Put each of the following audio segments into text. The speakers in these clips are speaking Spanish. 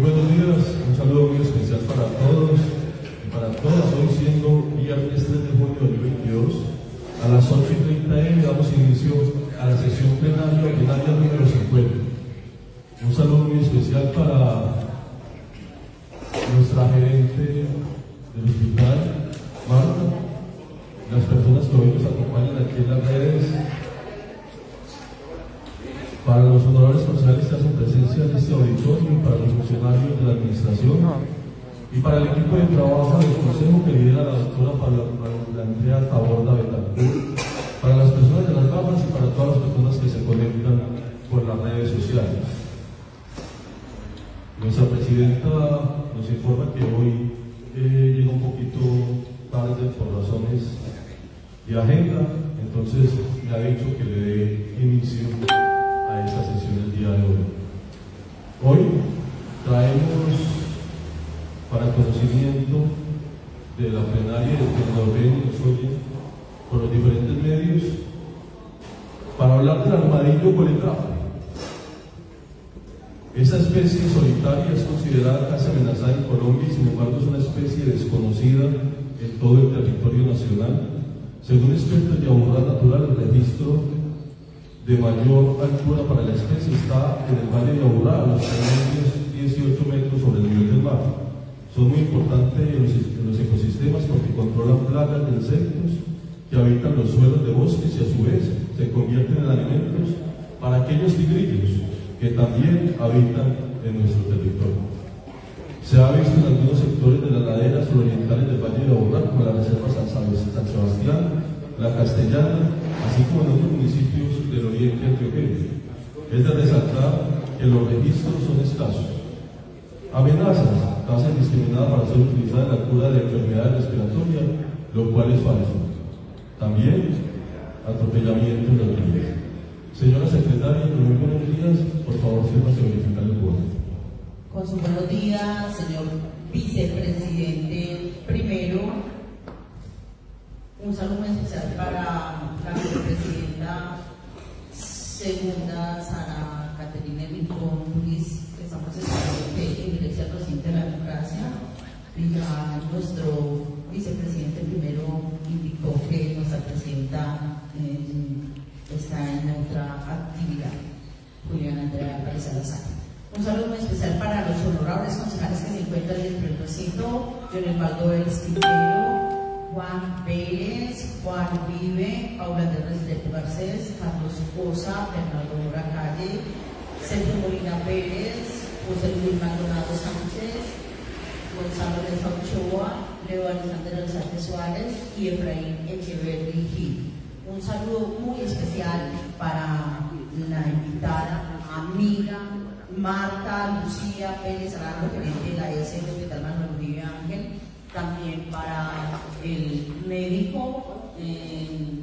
buenos días, un saludo muy especial para todos y para todas. Hoy siendo viernes 3 de junio de 2022, a las 8 y 30 M damos inicio a la sesión plenaria, plenaria número 50. Un saludo muy especial para nuestra gerente del hospital, Marta, las personas que hoy nos acompañan aquí en las redes, para los honorables concejales que hacen presencia en este auditorio, para los funcionarios de la administración y para el equipo de trabajo del consejo que lidera la doctora la Andrea Taborda Betancourt, para las personas de las gafas y para todas las personas que se conectan por las redes sociales. Nuestra presidenta nos informa que hoy eh, llega un poquito tarde por razones de agenda, entonces me ha dicho que le dé inicio Hoy traemos para conocimiento de la plenaria de que nos ven y nos oyen por los diferentes medios para hablar del armadillo coletraje. Esa especie solitaria es considerada casi amenazada en Colombia y sin embargo es una especie desconocida en todo el territorio nacional. Según expertos de Aburrá Natural, el registro de mayor altura para la especie está en el valle de Aburrá, a los 18 metros sobre el nivel del mar. Son muy importantes en los, ecosistemas porque controlan plagas de insectos que habitan los suelos de bosques y a su vez se convierten en alimentos para aquellos tigrillos que también habitan en nuestro territorio. Se ha visto en algunos sectores de las laderas orientales del Valle de Aburrá, como la Reserva San Sebastián, la Castellana, así como en otros municipios del oriente antioqueño. Es de resaltar que los registros son escasos. Amenazas, tasas discriminadas para ser utilizadas en la cura de enfermedades respiratorias, lo cual es falso. También atropellamiento en los niños. Señora secretaria, muy buenos días. Por favor, sírvase verificar el voto. Con su buenos días, señor vicepresidente primero. Un saludo especial para la vicepresidenta segunda, Sara Caterina Rincón Luis, que estamos esperando que ingrese al presidente de la democracia. Y ya nuestro vicepresidente primero indicó que nuestra presidenta eh, está en otra actividad, Juliana Andrea Pérez Salazar. Un saludo muy especial para los honorables concejales que se encuentran dentro del recinto, John Osvaldo Esquipero, Juan Pérez, Juan Vive, Paula de Restrepo Garcés, Carlos Poza, Bernardo Mora Calle, Sergio Molina Pérez, José Luis Maldonado Sánchez, Gonzalo de Ochoa, Leo Alexander Alzate Suárez y Efraín Echeverri Gil. Un saludo muy especial para la invitada, amiga, Marta Lucía Pérez Arando, gerente de la del Hospital Manuel Uribe también para el médico eh,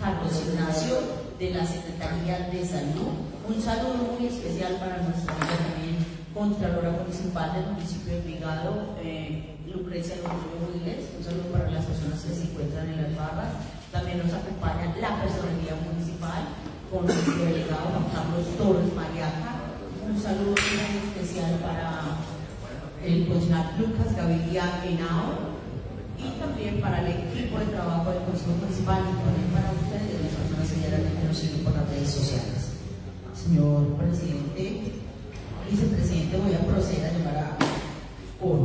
Carlos Ignacio de la Secretaría de Salud. Un saludo muy especial para nuestra amiga también Contralora Municipal del municipio de Vigado, eh, Lucrecia López Ruiles. Un saludo para las personas que se encuentran en las barras. También nos acompaña la personalidad municipal con nuestro delegado Juan Carlos Torres Mariaca. Un saludo muy especial para el funcionario Lucas Gaviria Henao y también para el equipo de trabajo del Consejo Municipal y también para ustedes, las personas que nos siguen por las redes sociales. Señor presidente, vicepresidente, voy a proceder a llamar a por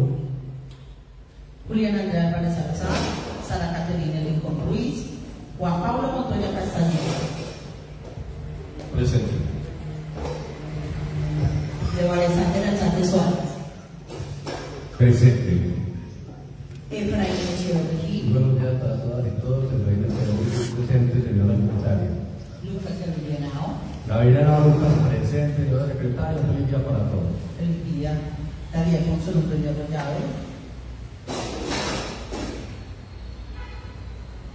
Julián Andrea Álvarez Salazar, Sara Caterina Lincoln Ruiz, Juan Pablo Montoya Castañeda. Presente. Leo Alexander Alzate Suárez. Presente. Efraín Echeverri. Buenos días para todas y todos. Efraín Echeverri presente, señora secretaria. Lucas Gaviria Gabriela Lucas presente, señora secretaria. Feliz día para todos. Feliz día. Daría Alfonso López de Arroyave.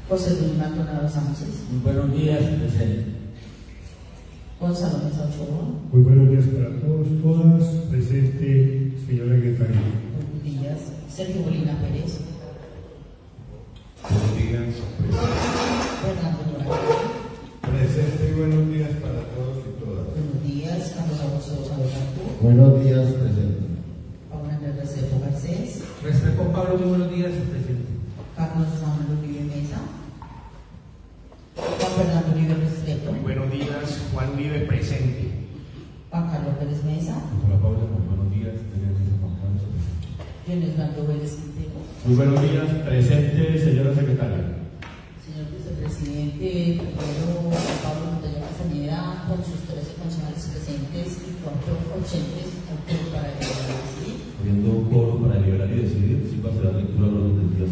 José Luis Maldonado Sánchez. Muy buenos días, presente. Gonzalo Mesa Ochoa. Muy buenos días para todos, todas. Presente, señora secretaria. Días, Sergio Molina Pérez. Buenos días, Fernando Presente y buenos días para todos y todas. Buenos días, Carlos Augusto Adelanto. Buenos días, presente. Pablo Andrés Restrepo Garcés. Restrepo Pablo, muy buenos días, presente. Carlos Juan Uribe Mesa. Juan Fernando Uribe Restrepo. Muy buenos días, Juan vive presente. Juan Carlos Pérez Mesa. Hola, Pablo, muy buenos días. Juan Carlos Vélez Quintero, Muy buenos días, presente, señora secretaria. señor vicepresidente primero Pablo Montoya Castañeda, con sus 13 concejales presentes y cuatro oyentes, autor para el decidir. Habiendo un coro para deliberar y decidir, sí va a ser la lectura de los del día.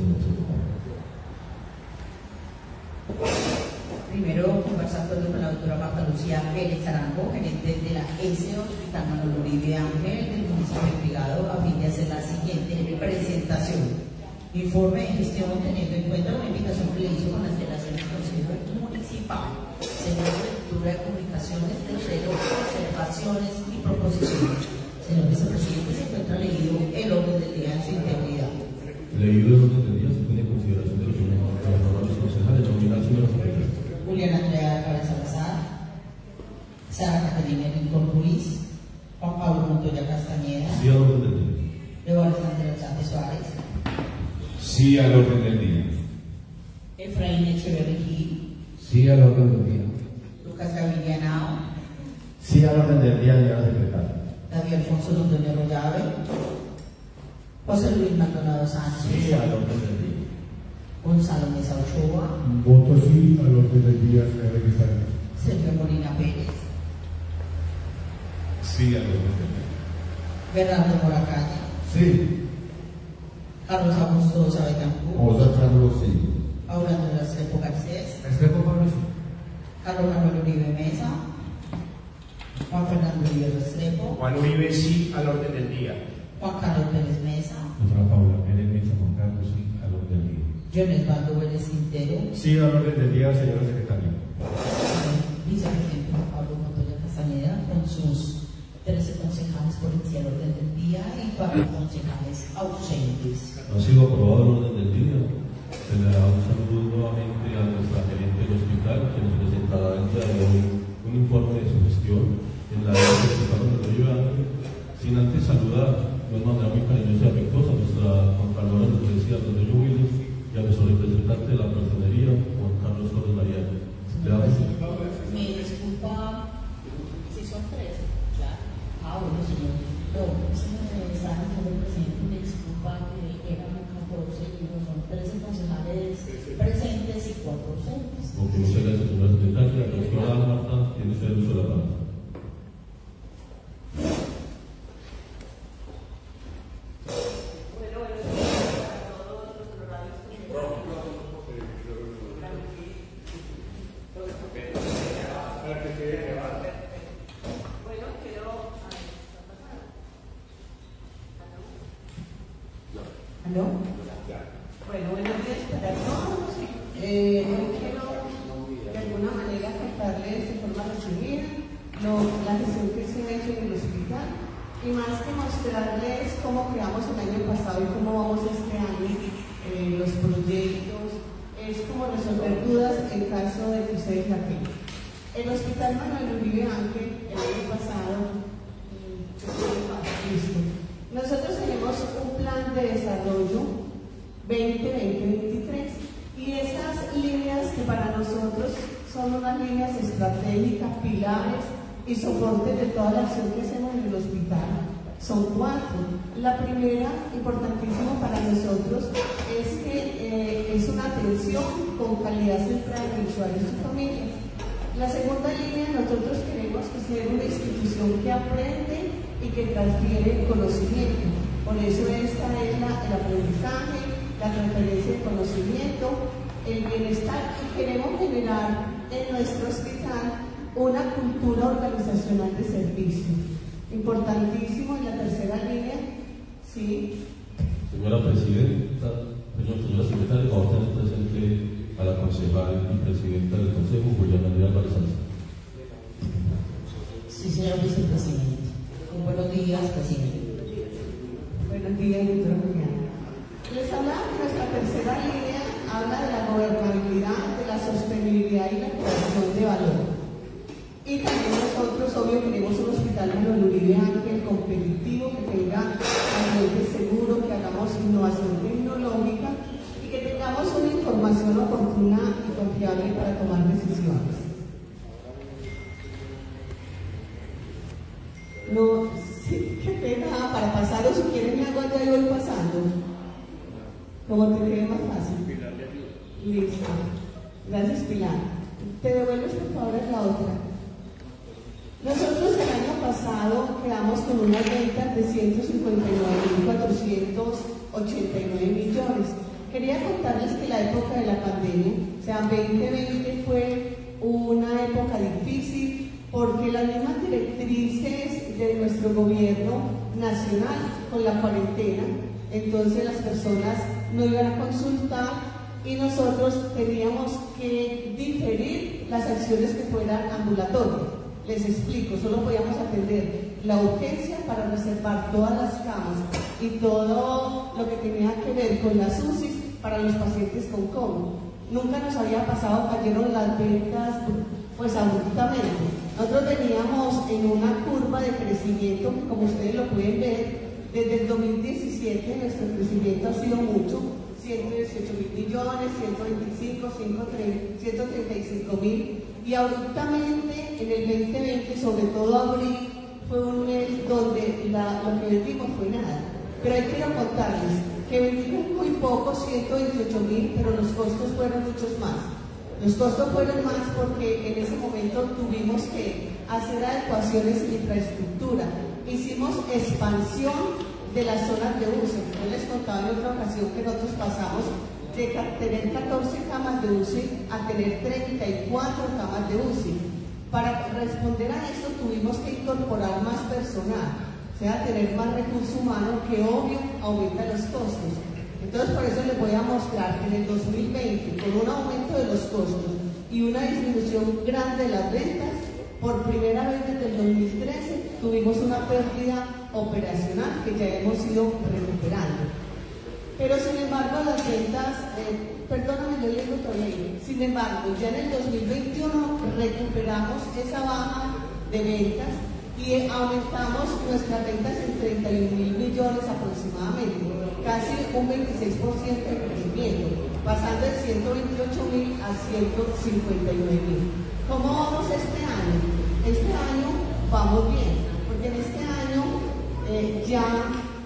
Primero, conversando con la doctora Marta Lucía Pérez Arango, gerente de la S Hospital Manuel Uribe Ángel del municipio de Envigado, a fin de hacer la siguiente presentación. Informe de gestión teniendo en cuenta la invitación que le hizo con las delegaciones del Consejo Municipal. Señor lectura de comunicaciones, tercero, observaciones y proposiciones. Señor vicepresidente, se encuentra leído el orden del día en su integridad. Leído el orden del día, se en consideración de los honorables concejales, señora secretaria. Julián Andrea Álvarez Salazar, Sara Catalina Rincón Ruiz, Juan Pablo Montoya Castañeda, Sí. Leo Alexander Sánchez Suárez, Sí al orden del día. Efraín Echeverri Gil, Sí al orden del día. Lucas Gaviria Henao, Sí al orden del día, señora secretaria. David Alfonso Londoño Rollave, José Luis Maldonado Sánchez, Sí al orden del día. Gonzalo Mesa Ochoa, Voto sí al orden del día, señora secretaria. Sergio Molina Pérez, Sí al orden del día. Bernardo Moracaña, Sí. Carlos Augusto Sabetancú, José Carlos, sí. Paula Andrea Restrepo Garcés. Carlos Manuel Uribe Mesa, Juan Fernando Uribe Restrepo, Juan Uribe sí al orden del día. Juan Carlos Pérez Mesa, Doctora Paula, Pérez Mesa Juan Carlos, sí al orden del día. John Osvaldo Vélez Quintero, Sí al orden del día, señora secretaria. vicepresidente Juan Pablo Montoya Castañeda, con sus 13 concejales por el cielo orden del día y cuatro concejales ausentes. Ha sido aprobado el orden del día. Se le da un saludo nuevamente a nuestra gerente del hospital, que nos presentará el día de hoy un informe de su gestión en la área lo llevan. Sin antes saludar de una manera muy cariñosa y afectuosa a nuestra Contralora de donde yo vivo y a nuestro representante de la personería, Juan Carlos Torres Mariano. Le Me disculpa si son tres, claro. Ah, bueno, señor. No, señor, está diciendo el presidente, me disculpa que eran 14 y no son 13 concejales presentes y cuatro ausentes. porque muchas gracias, señora secretaria. La doctora Marta tiene usted el uso de la palabra. Bueno, buenos días a todos los honorables consejeros. Bueno, quiero. a ver, ¿está pasando? ¿Aló? ¿Aló? Bueno, buenos días para todos. Eh, hoy quiero de alguna manera contarles de forma resumida lo- la gestión que se ha hecho en el hospital y más que mostrarles cómo quedamos el año pasado y cómo vamos este año, eh, los proyectos, es como resolver dudas en caso de que ustedes la tengan. El Hospital Manuel Uribe Ángel, el año pasado, mm, listo. Nosotros tenemos un plan de desarrollo 2020-2023 y estas líneas que para nosotros son unas líneas estratégicas, pilares y soportes de toda la acción que hacemos en el hospital son cuatro. La primera, importantísima para nosotros, es que eh, es una atención con calidad centrada en el usuario y su familia. La segunda línea, nosotros queremos que sea una institución que aprende y que transfiere conocimiento. Por eso esta es la, el aprendizaje, la transferencia de conocimiento, el bienestar y queremos generar en nuestro hospital una cultura organizacional de servicio. Importantísimo en la tercera línea, ¿sí? Señora Presidenta, señor, señora Secretaria, vamos a tener presente a la concejal y presidenta del Consejo, Juliana Andrea Álvarez Salazar. Sí, señor vicepresidente. Un buenos días, presidente. Buenos días, doctora Juliana. Les hablaba que nuestra tercera línea habla de la gobernabilidad, de la sostenibilidad y la creación de valor. Y también nosotros, obvio, queremos un hospital en Uribe Ángel competitivo, que tenga ambiente seguro, que hagamos innovación tecnológica y que tengamos una información oportuna y confiable para tomar decisiones. No, sí, qué pena para pasar o si quieren me hago allá y voy pasando. Como te quede más fácil. Listo. Gracias, Pilar. Te devuelves por favor a la otra. Nosotros el año pasado quedamos con una venta de 159.489 millones. Quería contarles que la época de la pandemia, o sea, 2020 fue una época difícil porque las mismas directrices de nuestro gobierno nacional con la cuarentena, entonces las personas no iban a consultar y nosotros teníamos que diferir las acciones que fueran ambulatorias. Les explico, solo podíamos atender la urgencia para reservar todas las camas y todo lo que tenía que ver con las UCI para los pacientes con COVID. Nunca nos había pasado, cayeron las ventas pues abruptamente. Nosotros veníamos en una curva de crecimiento que como ustedes lo pueden ver, desde el 2017 nuestro crecimiento ha sido mucho, 118 mil millones, 125, 135 mil y abruptamente en el 2020, sobre todo abril, fue un mes donde lo que vendimos fue nada. Pero hay quiero contarles que vendimos muy poco, 128 mil, pero los costos fueron muchos más. Los costos fueron más porque en ese momento tuvimos que hacer adecuaciones en infraestructura. Hicimos expansión de las zonas de uso. Yo les contaba en otra ocasión que nosotros pasamos de tener 14 camas de UCI a tener 34 camas de UCI. Para responder a esto tuvimos que incorporar más personal, o sea, tener más recurso humano que obvio aumenta los costos. Entonces por eso les voy a mostrar que en el 2020, con un aumento de los costos y una disminución grande de las ventas, por primera vez desde el 2013 tuvimos una pérdida operacional que ya hemos ido recuperando. Pero sin embargo las ventas, eh, perdóname, yo digo todavía, sin embargo ya en el 2021 recuperamos esa baja de ventas y aumentamos nuestras ventas en 31 mil millones aproximadamente, casi un 26% de crecimiento, pasando de 128 mil a 159 mil. ¿Cómo vamos este año? Este año vamos bien, porque en este eh, ya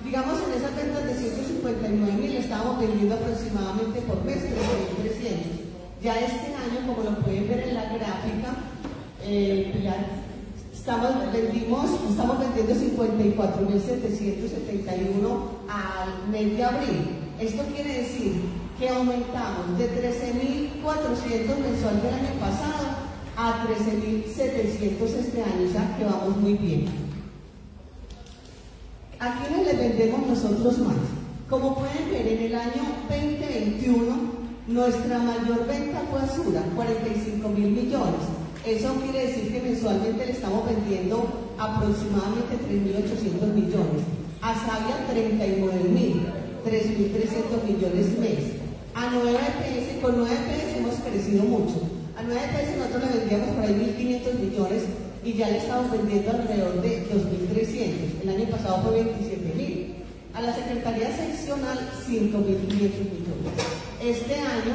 digamos en esas ventas de 159 mil estábamos vendiendo aproximadamente por mes 300. Ya este año, como lo pueden ver en la gráfica, eh, estamos, vendimos, estamos vendiendo 54.771 al mes de abril. Esto quiere decir que aumentamos de 13.400 mensual del año pasado a 13.700 este año, o sea que vamos muy bien. ¿A quiénes le vendemos nosotros más? Como pueden ver, en el año 2021 nuestra mayor venta fue a Sura, 45 mil millones. Eso quiere decir que mensualmente le estamos vendiendo aproximadamente 3.800 millones. A Sabia 39 mil, 3.300 millones mes. A 9 EPS, con 9 EPS hemos crecido mucho. A 9 EPS nosotros le vendíamos por ahí 1.500 millones y ya le estamos vendiendo alrededor de 2.300. El año pasado fue 27.000. A la Secretaría Seccional 5.500 millones. Este año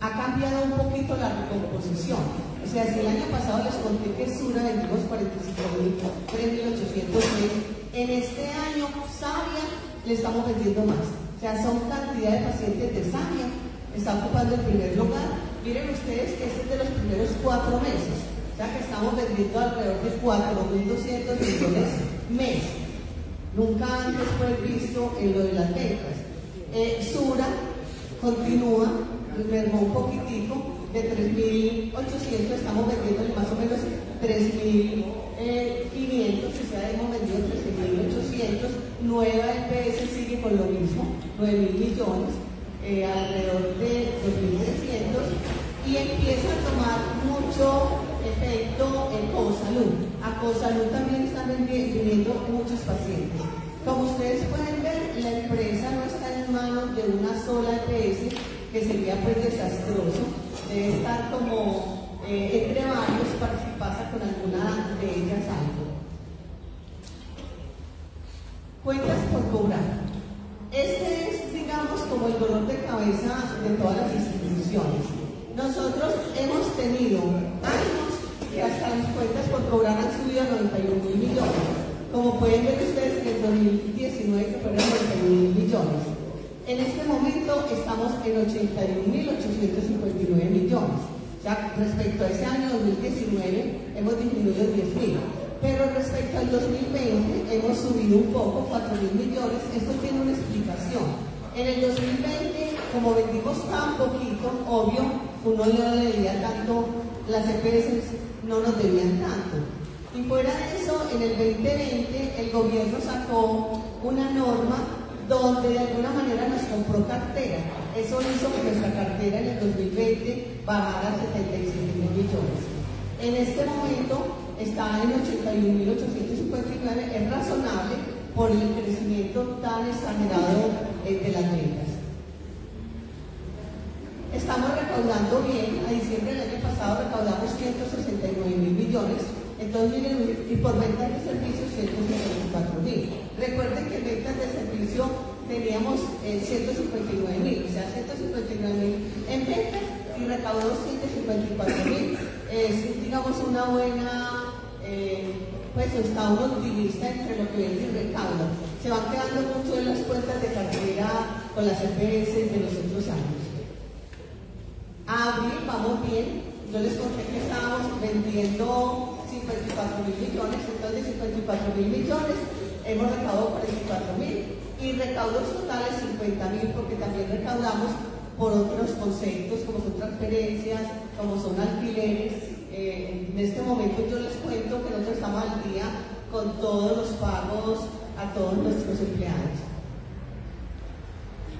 ha cambiado un poquito la recomposición. O sea, si el año pasado les conté que Sura vendimos 45.000, 3.800 en este año Sabia le estamos vendiendo más. O sea, son cantidad de pacientes de Sabia, está ocupando el primer lugar. Miren ustedes que este es de los primeros cuatro meses sea que estamos vendiendo alrededor de 4.200 millones mes. Nunca antes fue visto en lo de las ventas. Eh, Sura continúa, mermó un poquitico, de 3.800 estamos vendiendo más o menos 3.500, o sea, hemos vendido 13.800. Nueva EPS sigue con lo mismo, 9.000 millones, eh, alrededor de 2.300 y empieza a tomar mucho efecto EcoSalud. A CoSalud también están viniendo muchos pacientes. Como ustedes pueden ver, la empresa no está en manos de una sola EPS, que sería pues desastroso. Debe estar como eh, entre varios para si pasa con alguna de ellas algo. Cuentas por cobrar. Este es, digamos, como el dolor de cabeza de todas las instituciones. Nosotros hemos tenido años hasta las cuentas por cobrar han subido a 91 mil millones. Como pueden ver ustedes, en el 2019 fueron 90 mil millones. En este momento estamos en 81.859 millones. O sea, respecto a ese año 2019 hemos disminuido 10 mil. Pero respecto al 2020 hemos subido un poco, 4 mil millones. Esto tiene una explicación. En el 2020, como vendimos tan poquito, obvio, uno no le debía tanto, las EPS no nos debían tanto. Y fuera de eso, en el 2020 el gobierno sacó una norma donde de alguna manera nos compró cartera. Eso hizo que nuestra cartera en el 2020 bajara a 77 mil millones. En este momento está en 81.859, es razonable por el crecimiento tan exagerado eh, de las ventas. Estamos recaudando bien, a diciembre del año pasado recaudamos 169 mil millones, entonces miren, y por ventas de servicios 164 mil. Recuerden que en ventas de servicio teníamos 159 eh, mil, o sea, 159 mil en ventas y recaudó 154 mil. Es, digamos, una buena, eh, pues está uno optimista entre lo que vende y recauda. Se van quedando mucho en las cuentas de cartera con las EPS de los otros años. Abril vamos bien. Yo les conté que estábamos vendiendo 54 mil millones, entonces de 54 mil millones hemos recaudado 44 mil y recaudos totales 50 mil porque también recaudamos por otros conceptos como son transferencias, como son alquileres. Eh, en este momento yo les cuento que nosotros estamos al día con todos los pagos a todos nuestros empleados.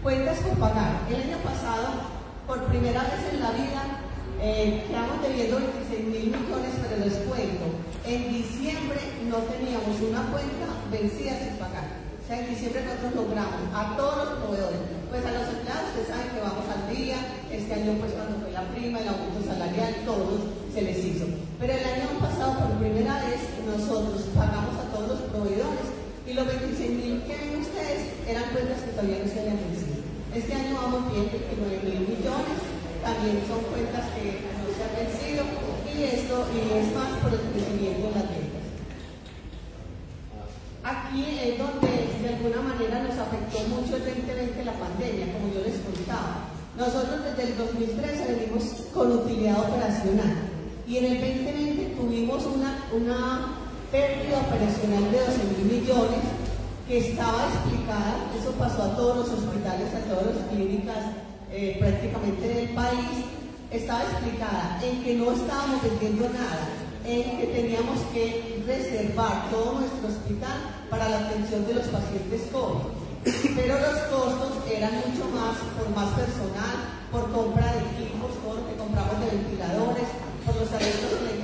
Cuentas por pagar. El año pasado por primera vez en la vida eh, quedamos debiendo 26 mil millones, pero les cuento, en diciembre no teníamos una cuenta vencida sin pagar. O sea, en diciembre nosotros logramos a todos los proveedores, pues a los empleados, ustedes saben que vamos al día, este año pues cuando fue la prima, el aumento salarial, todos se les hizo. Pero el año pasado por primera vez nosotros pagamos a todos los proveedores y los 26 mil que ven ustedes eran cuentas que todavía no se habían vencido. Este año vamos bien 29 mil millones, también son cuentas que no se han vencido y esto y es más por el crecimiento de las ventas. Aquí es donde de alguna manera nos afectó mucho el 2020 la pandemia, como yo les contaba. Nosotros desde el 2013 venimos con utilidad operacional y en el 2020 tuvimos una, una pérdida operacional de 12 mil millones que estaba explicada, eso pasó a todos los hospitales, a todas las clínicas eh, prácticamente del país, estaba explicada en que no estábamos vendiendo nada, en que teníamos que reservar todo nuestro hospital para la atención de los pacientes COVID. Pero los costos eran mucho más por más personal, por compra de equipos, por lo que compramos de ventiladores, por los arreglos de.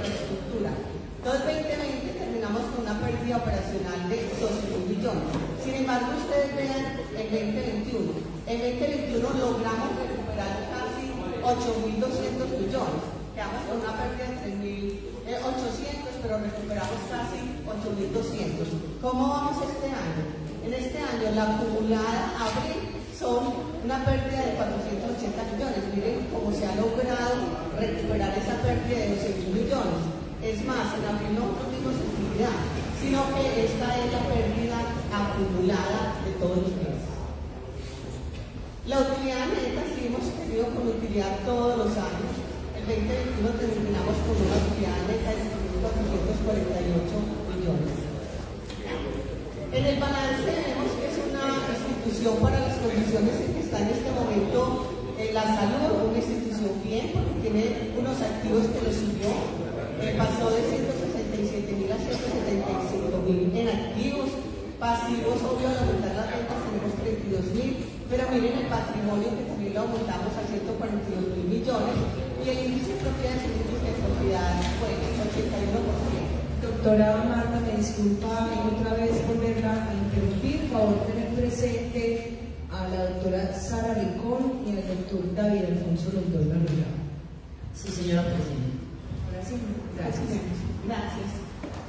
Entonces, 2020 terminamos con una pérdida operacional de 12 millones. Sin embargo, ustedes vean el 2021. En 2021 logramos recuperar casi 8.200 millones. Quedamos con una pérdida de 3.800, eh, pero recuperamos casi 8.200. ¿Cómo vamos este año? En este año la acumulada abril son una pérdida de 480 millones. Miren cómo se ha logrado recuperar esa pérdida de 200 millones. Es más, en abril no tuvimos utilidad, sino que esta es la pérdida acumulada de todos los meses. La utilidad neta sí hemos tenido con utilidad todos los años. El 2021 terminamos con una utilidad neta de 448 millones. En el balance vemos que es una institución para las condiciones en que está en este momento en la salud, una institución bien, porque tiene unos activos que lo subió pasó de 167 mil a 175 mil en activos, pasivos, obvio, al aumentar las ventas tenemos 32 mil, pero miren el patrimonio que también lo aumentamos a 142 mil millones y el índice de propiedad y el índice de propiedad fue el 81%. Doctora Marta, me disculpa otra vez volverla a interrumpir, por favor tener presente a la doctora Sara Ricón y al doctor David Alfonso Londoño Sí, señora presidenta. Gracias.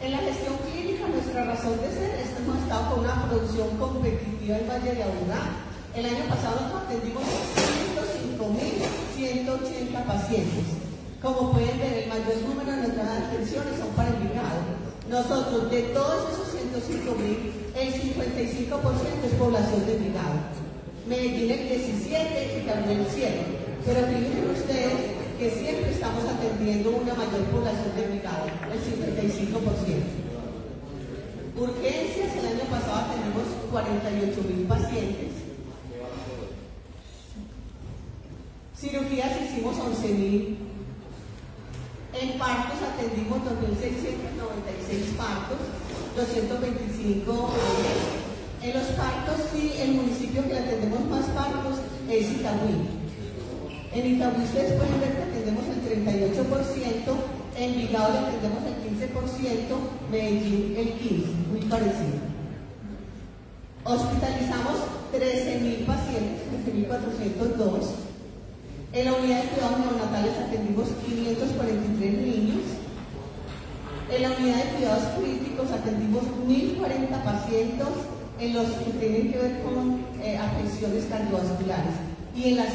En la gestión clínica, nuestra razón de ser es que hemos estado con una producción competitiva en Valle de Aburrá. El año pasado nos atendimos 105.180 pacientes. Como pueden ver, el mayor número de nuestras atenciones son para el hígado. Nosotros, de todos esos 105 mil, el 55% es población de Envigado. Medellín el 17 y también el 7. Pero fíjense ustedes que siempre estamos atendiendo una mayor población de Envigado, el 55%. Urgencias, el año pasado atendimos 48 mil pacientes. Cirugías hicimos 11 mil. En partos atendimos 2.696 partos, 225 bebés. En los partos, sí, el municipio que atendemos más partos es Itagüí. En Itagüí ustedes pueden ver que atendemos el 38%, en Vigado le atendemos el 15%, Medellín el 15%, muy parecido. Hospitalizamos 13.000 pacientes, 13.402. En la unidad de cuidados neonatales atendimos 543 niños. En la unidad de cuidados críticos atendimos 1.040 pacientes en los que tienen que ver con eh, afecciones cardiovasculares. Y en las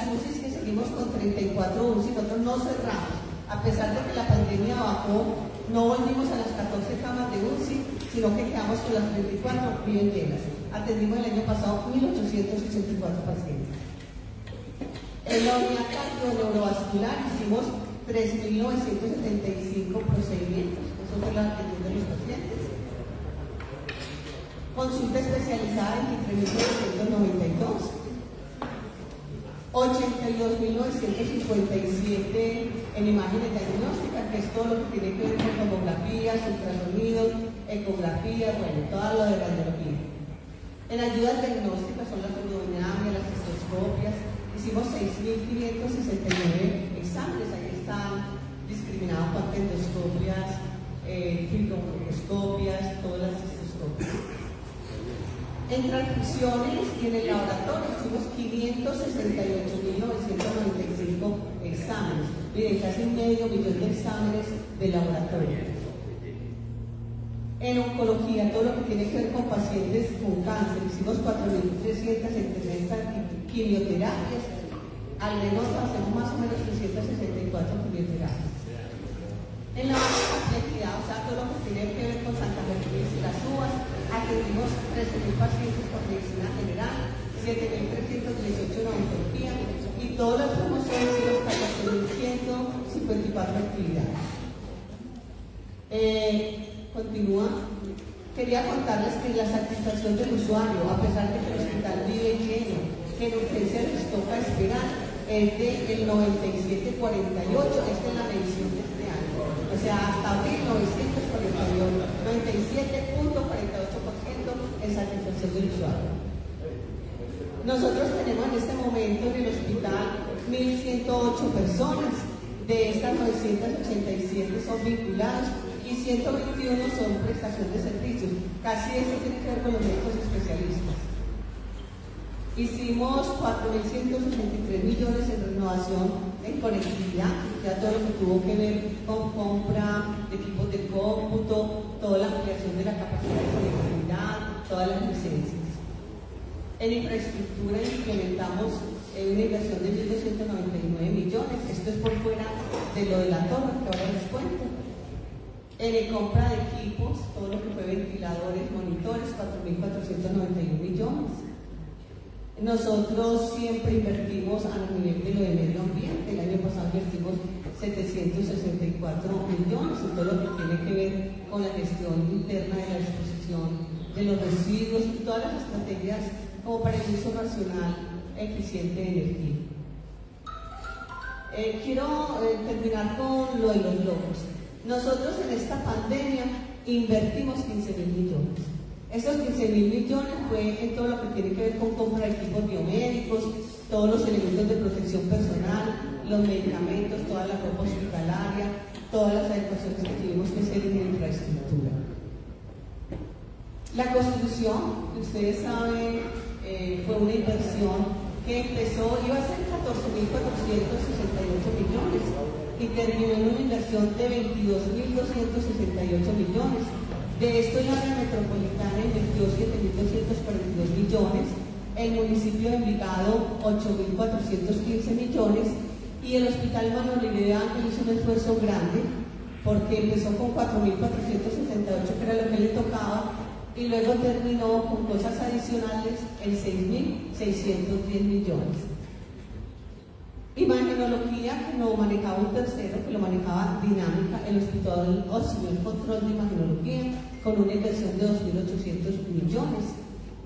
seguimos con 34 UCI, nosotros no cerramos a pesar de que la pandemia bajó, no volvimos a las 14 camas de UCI, sino que quedamos con las 34 bien. Atendimos el año pasado 1.864 pacientes. En la unidad cardiovascular hicimos 3.975 procedimientos, eso fue la atención de los pacientes. Consulta especializada 23.992 82.957 en imágenes diagnósticas, que es todo lo que tiene que ver con tomografías, ultrasonidos, ecografías, bueno, todo lo de radiología. En ayudas diagnósticas son las abdominales, las cistoscopias. Hicimos 6.569 exámenes, ahí están discriminados por endoscopias, eh, todas las cistoscopias. En transfusiones y en el laboratorio hicimos 568.995 exámenes. Miren, casi medio millón de exámenes de laboratorio. En oncología, todo lo que tiene que ver con pacientes con cáncer, hicimos 4.370 quimioterapias. Al menos hacemos más o menos 364 quimioterapias. En la complejidad, o sea, todo lo que tiene que ver con Santa Mercedes y las uvas, atendimos 13.000 pacientes por medicina general, 7.318 en oncología y todas las promociones y los 14.154 actividades. Eh, continúa. Quería contarles que la satisfacción del usuario, a pesar de que el hospital vive lleno, que en urgencia les toca esperar, es del 97.48, esta es la medición de este año. O sea, hasta abril 948, 97.48% satisfacción del usuario. Nosotros tenemos en este momento en el hospital 1.108 personas, de estas 987 son vinculadas y 121 son prestación de servicios. Casi eso tiene que ver con los médicos especialistas. Hicimos 4.163 millones en renovación en conectividad, ya todo lo que tuvo que ver con compra de equipos de cómputo, toda la ampliación de la capacidad de conectividad, todas las licencias. En infraestructura implementamos eh, una inversión de 1.299 millones, esto es por fuera de lo de la torre que ahora les cuento. En compra de equipos, todo lo que fue ventiladores, monitores, 4.491 millones nosotros siempre invertimos a nivel de lo de medio ambiente. El año pasado invertimos 764 millones en todo lo que tiene que ver con la gestión interna de la disposición de los residuos y todas las estrategias como para el uso racional eficiente de energía. Eh, quiero eh, terminar con lo de los logros. Nosotros en esta pandemia invertimos 15 mil millones. Esos 15 mil millones fue en todo lo que tiene que ver con compra de equipos biomédicos, todos los elementos de protección personal, los medicamentos, toda la ropa hospitalaria, todas las adecuaciones que tuvimos que hacer en infraestructura. La construcción, ustedes saben, eh, fue una inversión que empezó, iba a ser 14.468 millones y terminó en una inversión de 22.268 millones. De esto el área metropolitana invirtió 7.242 millones, el municipio de Envigado 8.415 millones y el Hospital Manuel Ángel hizo un esfuerzo grande porque empezó con 4.468, que era lo que le tocaba, y luego terminó con cosas adicionales en 6.610 millones. Imagenología, que lo manejaba un tercero, que lo manejaba Dinámica, el Hospital asumió el control de imagenología con una inversión de 2.800 millones.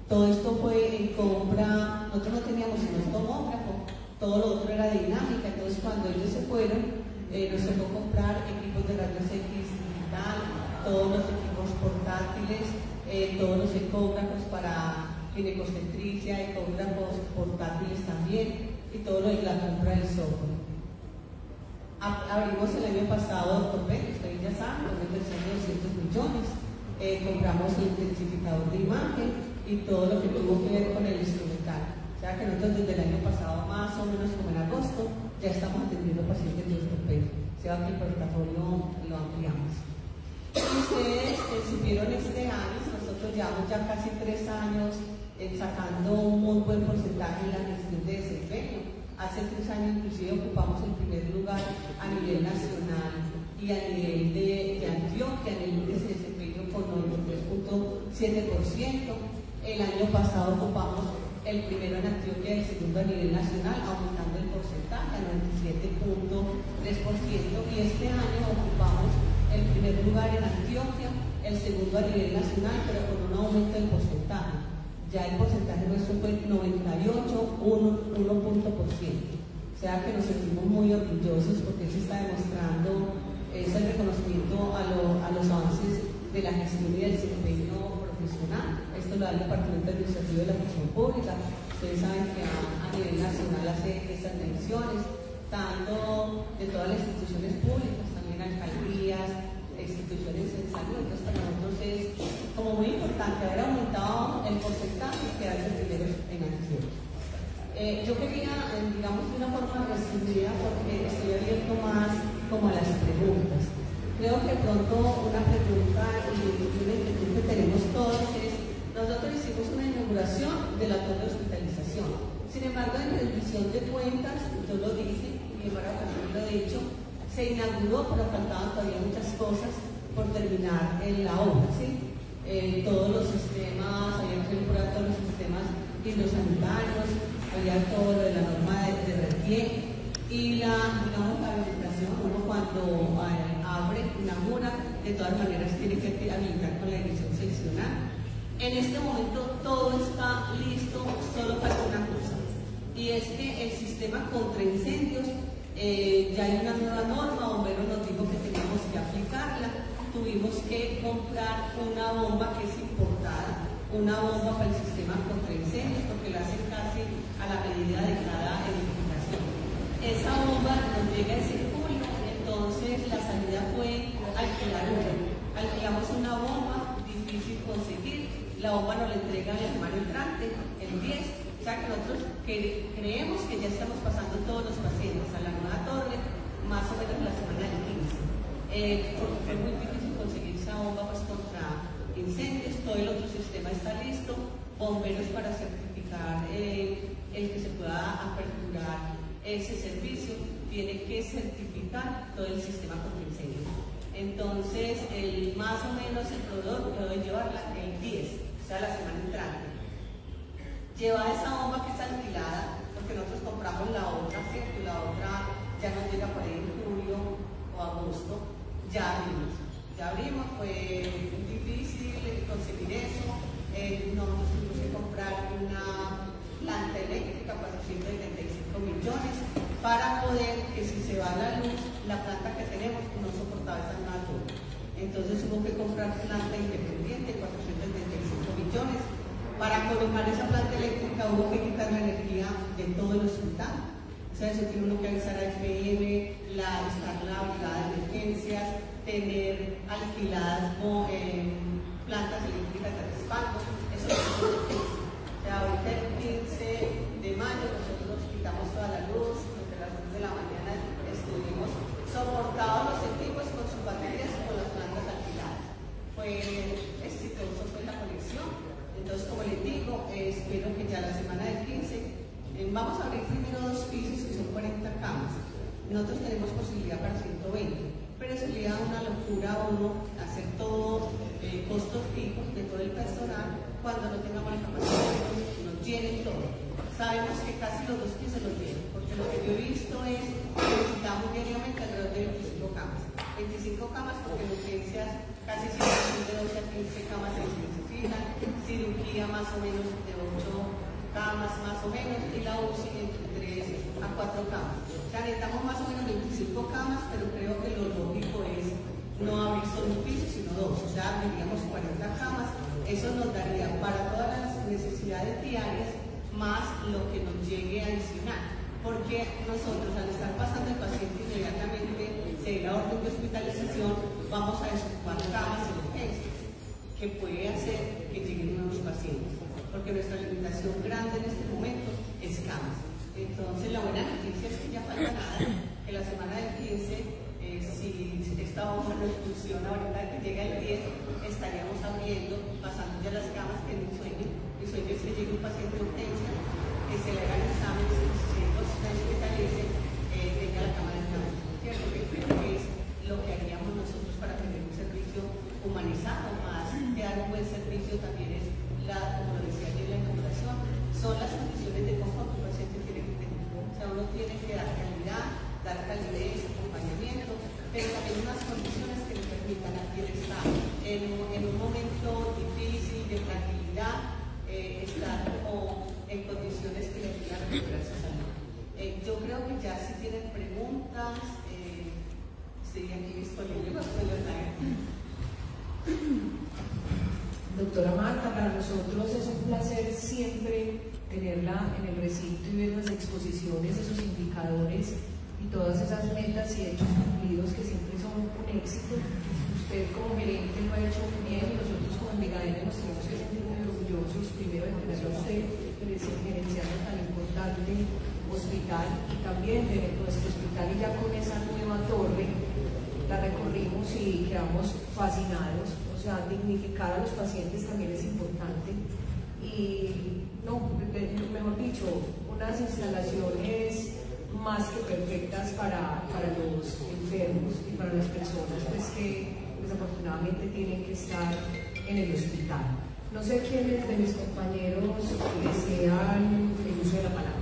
Todo esto fue en compra, nosotros no teníamos un tomógrafo, todo lo otro era dinámica, entonces cuando ellos se fueron, eh, nos tocó comprar equipos de rayos X digital, todos los equipos portátiles, eh, todos los ecógrafos para ginecocentricia, ecógrafos portátiles también, y todo lo de la compra del software. Abrimos el año pasado Ortoped, ustedes ya saben, con inversión de 200 millones. Eh, compramos el intensificador de imagen y todo lo que tuvo que ver con el instrumental. O sea que nosotros desde el año pasado, más o menos como en agosto, ya estamos atendiendo pacientes de ortopedia. Se va que el portafolio lo ampliamos. Ustedes eh, supieron este año, llevamos ya casi tres años eh, sacando un muy buen porcentaje en la gestión de desempeño. Hace tres años inclusive ocupamos el primer lugar a nivel nacional y a nivel de, de Antioquia en el índice de desempeño con 93.7%. El año pasado ocupamos el primero en Antioquia y el segundo a nivel nacional, aumentando el porcentaje a 97.3% y este año ocupamos el primer lugar en Antioquia, el segundo a nivel nacional, pero con un aumento del porcentaje. Ya el porcentaje nuestro fue 98, 1, 1 por ciento. O sea que nos sentimos muy orgullosos porque se está demostrando ese reconocimiento a, los avances de la gestión y del desempeño esto lo da el Departamento Administrativo de la Función Pública. Ustedes saben que a, nivel nacional hace estas mediciones, tanto de todas las instituciones públicas, también alcaldías, instituciones en salud. Entonces, para nosotros es como muy importante haber aumentado el porcentaje y quedarse primero en acción. Eh, yo quería, digamos, de una forma resumida, porque estoy abierto más como a las preguntas. Creo que pronto una pregunta y una inquietud que tenemos todos es, nosotros hicimos una inauguración de la torre de hospitalización. Sin embargo, en rendición de cuentas, yo lo dije, y para también lo he dicho, se inauguró, pero faltaban todavía muchas cosas por terminar en la obra, ¿sí? Eh, todos los sistemas, había que mejorar todos los sistemas hidrosanitarios, había todo lo de la norma de, de y la, digamos, la habilitación, uno cuando eh, abre, inaugura, de todas maneras tiene que habilitar con la dirección seccional. En este momento todo está listo, solo para una cosa, y es que el sistema contra incendios, eh, ya hay una nueva norma, Bombero nos dijo que teníamos que aplicarla, tuvimos que comprar una bomba que es importada, una bomba para el sistema contra incendios, porque la hacen casi a la medida de cada edificación. Esa bomba nos llega ese julio, entonces la salida fue alquilar. Alquilamos una bomba, difícil conseguir, la bomba nos la entregan el semana entrante, el 10. O sea que nosotros creemos que ya estamos pasando todos los pacientes a la nueva torre, más o menos la semana del 15. Eh, fue muy difícil conseguir esa bomba pues, contra incendios, todo el otro sistema está listo, bomberos para certificar eh, el que se pueda aperturar ese servicio tiene que certificar todo el sistema contra incendios. Entonces, el, más o menos el proveedor debe llevarla el 10, o sea, la semana entrante. Lleva esa bomba que está alquilada, porque nosotros compramos la otra, ¿cierto? La otra ya nos llega por ahí en julio o agosto, ya abrimos. Ya abrimos, fue difícil conseguir eso. Eh, nosotros tuvimos que comprar una planta eléctrica, 475 millones, para poder que si se va la luz, la planta que tenemos no soportaba esa nueva Entonces hubo que comprar planta independiente, 475 millones. Para colocar esa planta eléctrica hubo que quitar la energía de todo el hospital. O sea, eso tiene uno que avisar a FM, la, estar la brigada de emergencias, tener alquiladas eh, plantas eléctricas de respaldo. Eso es ahorita el 15 de mayo nosotros quitamos toda la luz, desde las 10 de la mañana estuvimos soportados los equipos con sus baterías y con las plantas alquiladas. Fue exitoso fue la conexión. Entonces, como les digo, espero que ya la semana del 15 eh, vamos a abrir primero dos pisos que son 40 camas. Nosotros tenemos posibilidad para 120 pero sería una locura uno hacer todo eh, costos fijos de todo el personal cuando no tengamos la capacidad que nos llenen todo. Sabemos que casi los dos pisos los llenan, porque lo que yo he visto es que necesitamos diariamente alrededor de 25 camas. 25 camas porque en urgencias casi siempre de 12 a 15 camas se necesitan, cirugía más o menos de 8 camas más o menos y la UCI entre 3 a 4 camas. O sea, necesitamos más o menos 25 camas, pero creo que lo lógico es no abrir solo un piso, sino dos, o sea, diríamos 40 camas. Eso nos daría para todas las necesidades diarias más lo que nos llegue adicional. Porque nosotros al estar pasando el paciente inmediatamente, se la orden de hospitalización, vamos a desocupar camas que puede hacer que lleguen nuevos pacientes porque nuestra limitación grande en este momento es camas. Entonces, la buena noticia es que ya falta nada, que la semana del 15, eh, si esta hoja no funciona ahorita que llega el 10, estaríamos abriendo, pasando ya las camas, que mi sueño. Mi sueño es que llegue un paciente de urgencia, que se le hagan exámenes, que se hospitalice, eh, tenga la cama de cama. ¿Cierto? Que creo que es lo que haríamos nosotros para tener un servicio humanizado, más que dar un buen servicio también es la, como lo decía ayer, la inauguración, son las condiciones de confort que el paciente tiene que tener. O sea, uno tiene que dar calidad, dar calidez, acompañamiento, pero también unas condiciones que le permitan a quien está en, en un momento difícil, de tranquilidad, eh, estar como en condiciones que le permitan recuperar su salud. Eh, yo creo que ya si tienen preguntas, eh, estoy aquí disponible para poderlas Doctora Marta, para nosotros es un placer siempre tenerla en el recinto y ver las exposiciones, esos indicadores y todas esas metas y hechos cumplidos que siempre son un éxito. Usted como gerente lo ha hecho muy bien y nosotros como Envigadene nos tenemos que sentir muy orgullosos primero de tener a usted gerenciando tan importante hospital y también de nuestro hospital y ya con esa nueva torre la recorrimos y quedamos fascinados sea, dignificar a los pacientes también es importante. Y, no, mejor dicho, unas instalaciones más que perfectas para, para los enfermos y para las personas pues, que desafortunadamente tienen que estar en el hospital. No sé quiénes de mis compañeros desean el uso de la palabra.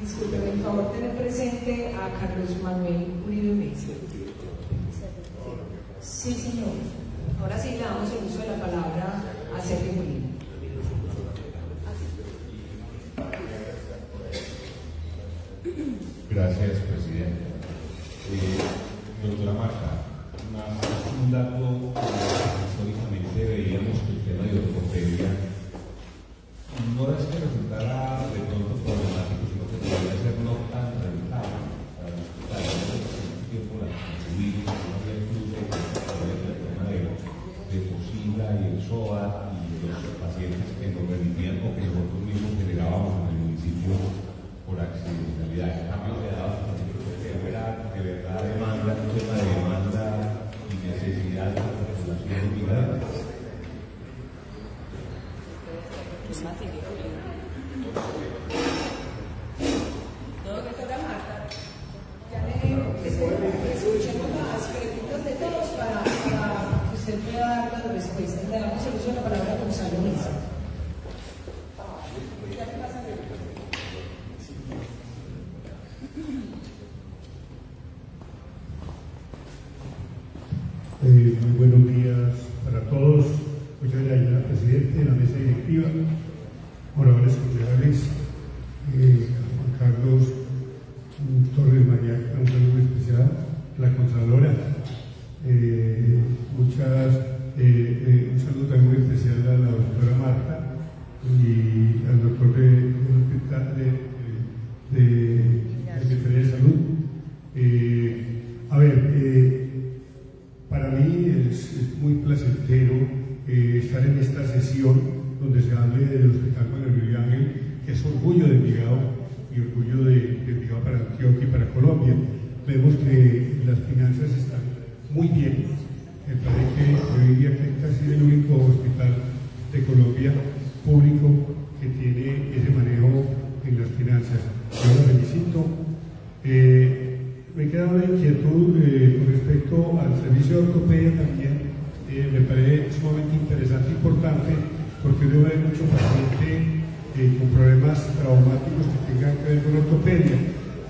Disculpen, por favor, tener presente a Carlos Manuel Uribe Mesa. Sí, señor. Ahora sí le damos el uso de la palabra a Sergio Molina. Gracias, presidente. Eh, doctora Marta, un dato históricamente veíamos que el tema de ortopedia no es que resultara de pronto problemático,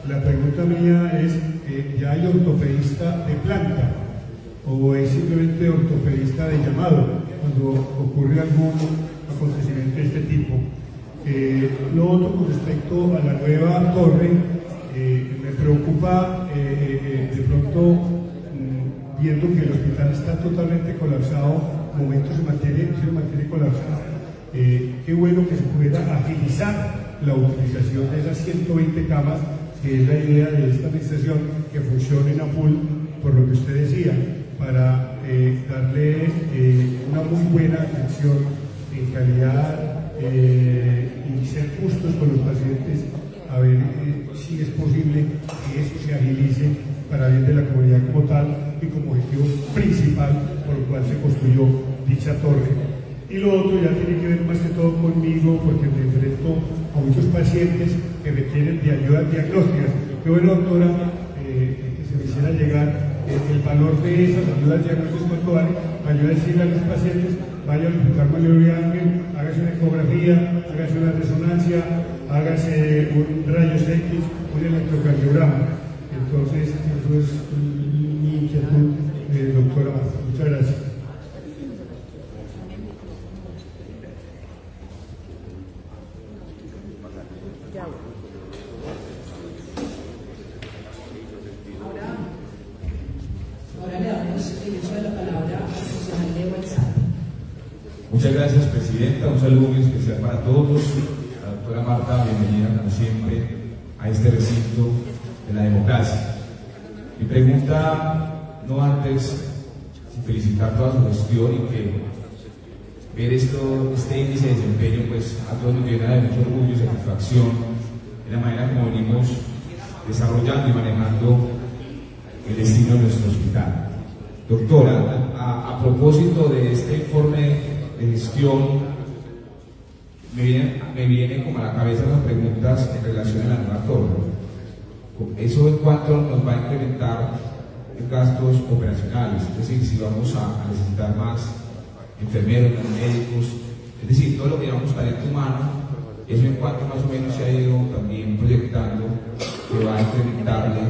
La pregunta mía es, eh, ¿ya hay ortopedista de planta o es simplemente ortopedista de llamado cuando ocurre algún acontecimiento de este tipo? Eh, lo otro con respecto a la nueva torre, eh, me preocupa eh, de pronto mm, viendo que el hospital está totalmente colapsado, momentos se mantiene, se mantiene colapsado. Qué bueno que se pudiera agilizar la utilización de esas 120 camas, que es la idea de esta administración, que funcionen a full, por lo que usted decía, para eh, darle eh, una muy buena atención en calidad eh, y ser justos con los pacientes, a ver eh, si es posible que eso se agilice para bien de la comunidad como tal y como objetivo principal por el cual se construyó dicha torre. Y lo otro ya tiene que ver más que todo conmigo, porque me enfrento a muchos pacientes que requieren de ayudas diagnósticas. Qué bueno, doctora, eh, que se me hiciera llegar el valor de esas ayudas diagnósticas puntuales, para yo decirle a los pacientes, vaya al hospital Mayor de hágase una ecografía, hágase una resonancia, hágase un rayos X, un electrocardiograma. Entonces, eso es mi inquietud, eh, doctora. Muchas gracias. Ahora, ahora le damos el uso de la palabra al profesional de WhatsApp. Muchas gracias, Presidenta. Un saludo muy especial para todos. La doctora Marta, bienvenida como siempre a este recinto de la democracia. Mi pregunta, no antes, sin felicitar toda su gestión y que ver esto, este índice de desempeño, pues a todos nos llena de mucho orgullo y satisfacción en la manera como venimos desarrollando y manejando el destino de nuestro hospital. Doctora, a, a propósito de este informe de gestión, me vienen, me vienen como a la cabeza las preguntas en relación a la nueva torre. Eso en cuanto nos va a incrementar en gastos operacionales, es decir, si vamos a, necesitar más enfermeros, médicos, es decir, todo lo que llamamos talento humano, eso en cuanto más o menos se ha ido también proyectando que va a incrementarle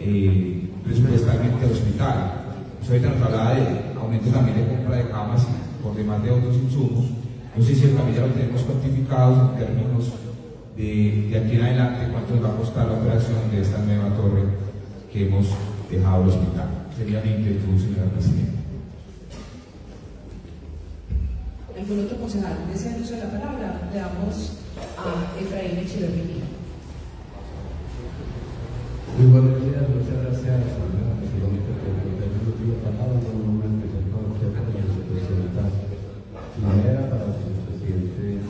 eh, presupuestalmente al hospital. Eso ahorita nos hablaba de aumento también de compra de camas por demás de otros insumos. No sé si eso también ya lo tenemos cuantificado en términos de, de aquí en adelante cuánto nos va a costar la operación de esta nueva torre que hemos dejado al hospital. Sería mi inquietud, señora Presidenta. ¿Algún otro concejal desea el uso de la palabra? Le damos a Efraín Echeverría. Muy buenos días, muchas gracias, señora Presidenta, por permitirme los días palabras, un momento especial para usted, para la vicepresidenta primera, para el vicepresidente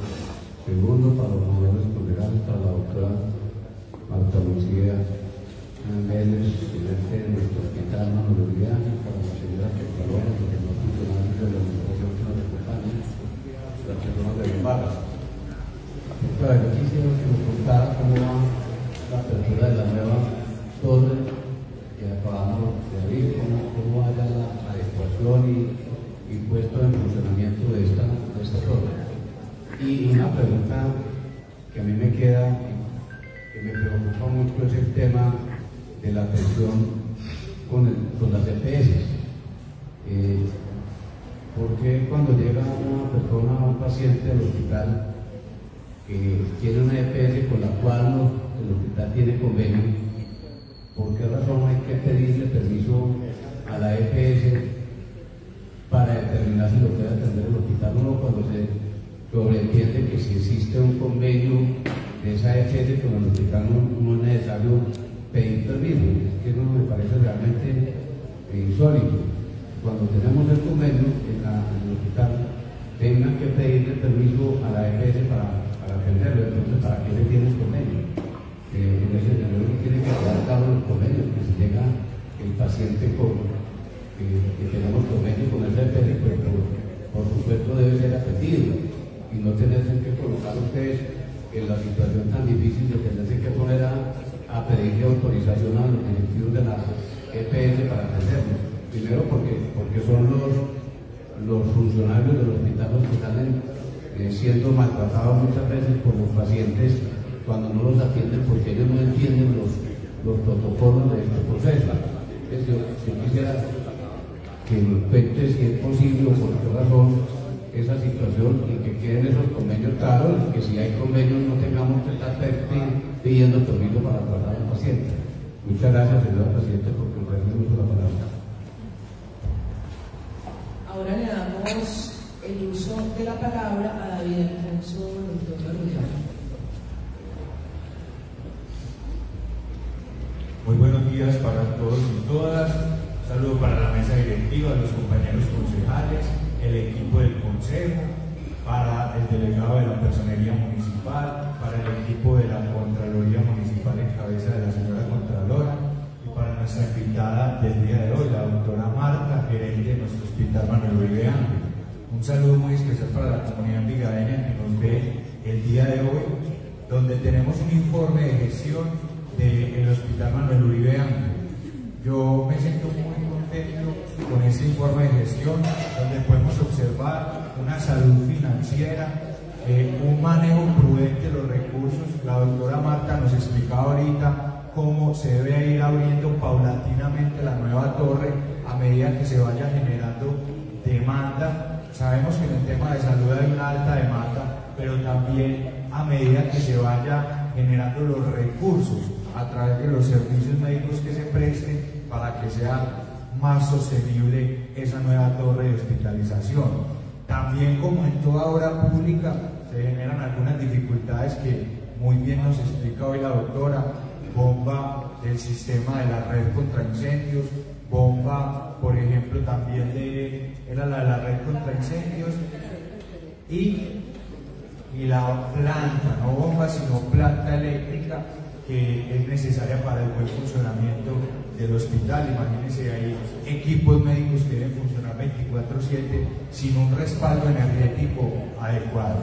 segundo, para los modelos generales, para la doctora Marta Lucía Vélez, de nuestro hospital Manuel Urián, para la señora que un convenio de esa EPS con el hospital no, es necesario pedir permiso? Es que no me parece realmente insólito. Cuando tenemos el convenio en, el hospital, tengan que pedirle permiso a la EPS para, para atenderlo, entonces ¿para qué se tiene el convenio? Eh, en ese sentido tiene que quedar claro el convenio, que si llega el paciente con, que, que tenemos convenio con esa EPS, pues por, por supuesto debe ser atendido y no tenerse que colocar ustedes en la situación tan difícil de tenerse que poner a a pedirle autorización a los directivos de la EPS para atendernos. Primero porque, porque son los, los funcionarios del hospital los que están eh, siendo maltratados muchas veces por los pacientes cuando no los atienden porque ellos no entienden los, los protocolos de este proceso. Yo, quisiera que nos cuente si es posible o por qué razón esa situación y que queden esos convenios claros y que si hay convenios no tengamos que estar pidiendo permiso para tratar al paciente. Muchas gracias, señor presidente, por comprender mucho la palabra. Ahora le damos el uso de la palabra a David Alfonso Rodríguez. Muy buenos días para todos y todas. saludo para la mesa directiva, los compañeros concejales, el equipo del consejo, para el delegado de la personería municipal, para el equipo de la Contraloría Municipal en cabeza de la señora Contralora y para nuestra invitada del día de hoy, la doctora Marta, gerente de nuestro hospital Manuel Uribe Un saludo muy especial para la comunidad vigadeña que nos ve el día de hoy, donde tenemos un informe de gestión del Hospital Manuel Uribe Yo me siento muy con este informe de gestión, donde podemos observar una salud financiera, eh, un manejo prudente de los recursos. La doctora Marta nos explicaba ahorita cómo se debe ir abriendo paulatinamente la nueva torre a medida que se vaya generando demanda. Sabemos que en el tema de salud hay una alta demanda, pero también a medida que se vaya generando los recursos a través de los servicios médicos que se presten para que sea más sostenible esa nueva torre de hospitalización. También como en toda obra pública se generan algunas dificultades que muy bien nos explica hoy la doctora, bomba del sistema de la red contra incendios, bomba, por ejemplo, también de era la, la red contra incendios y, y la planta, no bomba, sino planta eléctrica que es necesaria para el buen funcionamiento del hospital. Imagínense, hay equipos médicos que deben funcionar 24/7 sin un respaldo energético adecuado.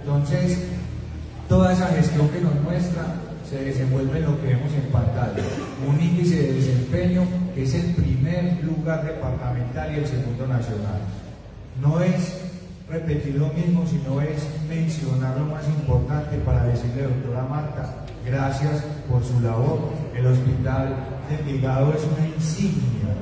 Entonces, toda esa gestión que nos muestra se desenvuelve en lo que vemos en pantalla. Un índice de desempeño que es el primer lugar departamental y el segundo nacional. No es repetir lo mismo, sino es mencionar lo más importante para decirle, doctora Marta, Gracias por su labor. El hospital de Envigado es una insignia.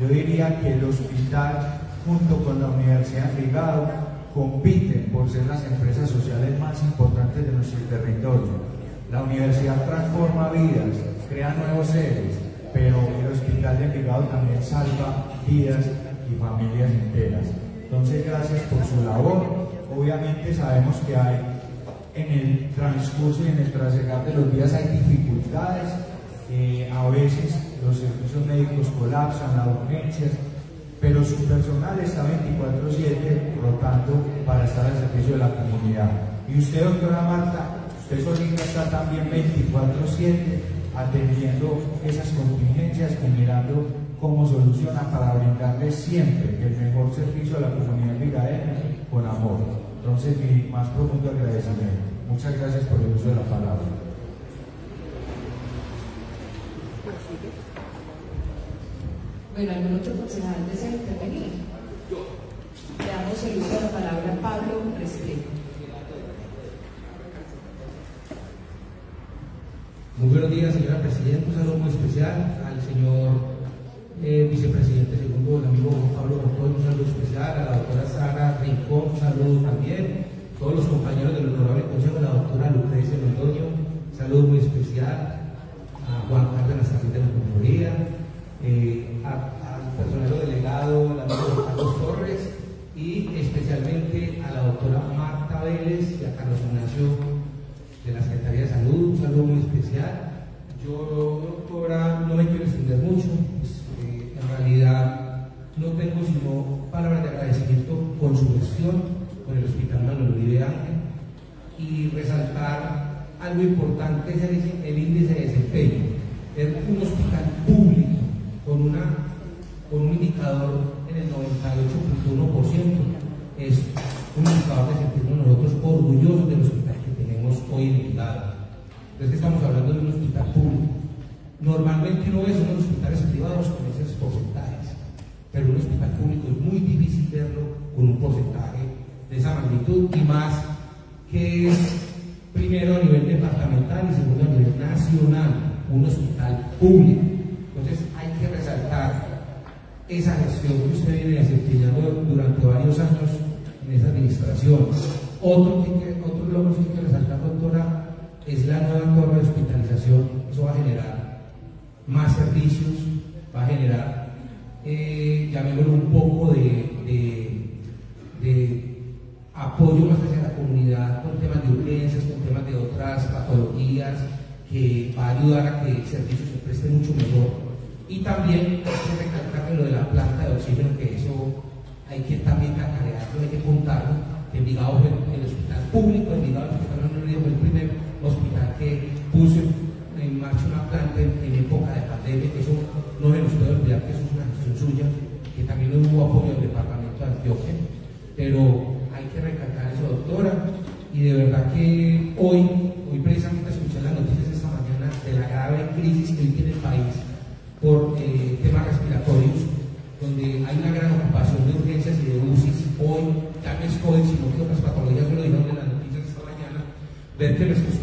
Yo diría que el hospital junto con la Universidad de Envigado compiten por ser las empresas sociales más importantes de nuestro territorio. La universidad transforma vidas, crea nuevos seres, pero el hospital de Envigado también salva vidas y familias enteras. Entonces, gracias por su labor. Obviamente sabemos que hay en el transcurso y en el trasegar de los días hay dificultades, eh, a veces los servicios médicos colapsan, las urgencias, pero su personal está 24/7 rotando para estar al servicio de la comunidad. Y usted, doctora Marta, usted solita está también 24/7 atendiendo esas contingencias y mirando cómo soluciona para brindarle siempre el mejor servicio a la comunidad vigadeña con amor. Entonces, mi más profundo agradecimiento. Muchas gracias por el uso de la palabra. Bueno, ¿algún otro concejal desea intervenir? Le damos el uso de la palabra a Pablo Restrepo. Muy buenos días, señora Presidenta. Un saludo muy especial al señor eh, vicepresidente segundo, el amigo Juan Pablo Montoya. Un saludo especial a la doctora Sara Rincón. Un saludo también todos los compañeros del honorable consejo, la doctora Lucrecia Londoño, saludo muy especial a Juan Cárdenas también de la Confería, eh, al personal delegado, al amigo Carlos Torres y especialmente a la doctora Marta Vélez y a Carlos Ignacio de la Secretaría de Salud, un saludo muy especial. Yo, doctora, no me quiero extender mucho, pues, eh, en realidad no tengo sino palabras de agradecimiento con su gestión con el Hospital Manuel Uribe Ángel y resaltar algo importante es el, índice de desempeño. Es un hospital público con un indicador en el 98.1%. Es un indicador de sentirnos nosotros orgullosos del hospital que tenemos hoy en lado. Entonces estamos hablando de un hospital público Normalmente uno ve son los hospitales privados con esos porcentajes, pero un hospital público es muy difícil verlo con un porcentaje de esa magnitud y más que es primero a nivel departamental y segundo a nivel nacional, un hospital público. Entonces hay que resaltar esa gestión que usted viene desempeñando durante varios años en esa administración. Otro, que, otro logro que resaltar, doctora, es la nueva torre de hospitalización. Eso va a generar más servicios, va a generar, eh, llamémoslo un poco de, de, de apoyo más hacia la comunidad con temas de urgencias, con temas de otras patologías, que va a ayudar a que el servicio se preste mucho mejor. Y también hay que recalcar lo de la planta de oxígeno, que eso hay que también cacarearlo, hay que contarlo. Que Envigado fue el hospital público, Envigado, el hospital fue el primer hospital que puso en marcha una planta en, época de pandemia, que eso no se nos puede olvidar que eso es una gestión suya, que también no hubo apoyo del departamento de Antioquia, pero hay que recalcar eso, doctora, y de verdad que hoy, hoy precisamente escuché las noticias esta mañana de la grave crisis que hoy tiene el país por eh, temas respiratorios, donde hay una gran ocupación de urgencias y de UCIs, hoy ya no es COVID, sino que otras patologías, me lo dijeron en las noticias esta mañana, ver que nuestro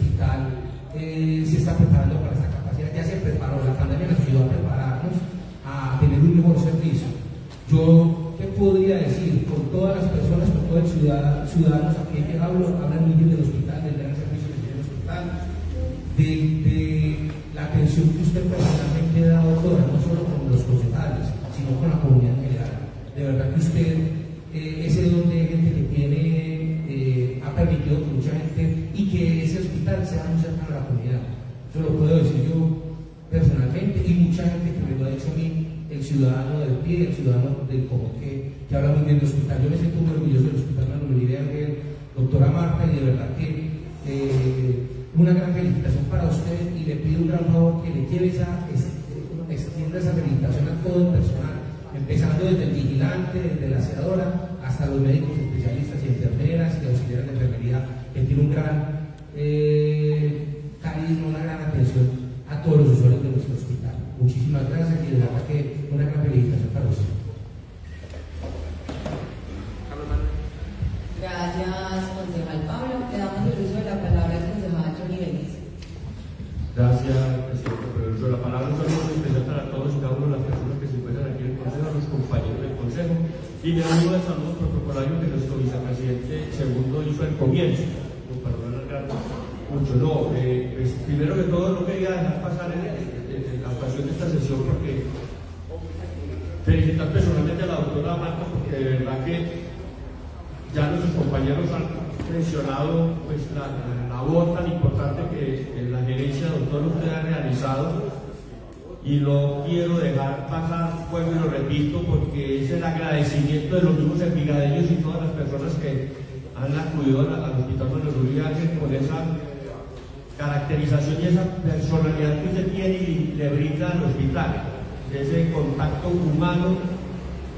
contacto humano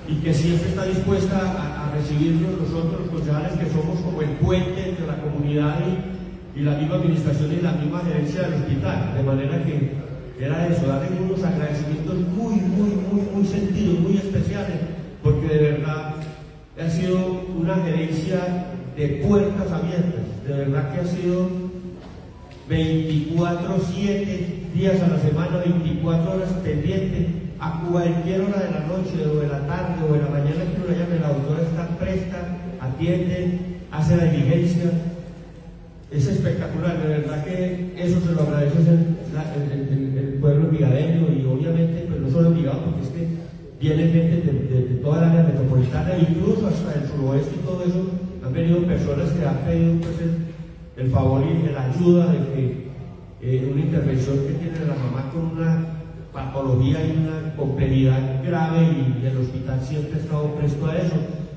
y que siempre está dispuesta a, recibirnos nosotros los concejales que somos como el puente entre la comunidad y, la misma administración y la misma gerencia del hospital. De manera que era eso, darle unos agradecimientos muy, muy, muy, muy sentidos, muy especiales, porque de verdad ha sido una gerencia de puertas abiertas, de verdad que ha sido 24-7 días a la semana, 24 horas pendiente a cualquier hora de la noche o de la tarde o de la mañana que uno llame, la doctora está presta, atiende, hace la diligencia. Es espectacular, de verdad que eso se lo agradece el, pueblo migadeño y obviamente, pues no solo Migado, porque es que viene gente de, toda la área metropolitana, incluso hasta el suroeste y todo eso, han venido personas que han pedido pues, el, favor y la ayuda de que eh, una intervención que tiene la mamá con una patología y una complejidad grave y el hospital siempre ha estado presto a eso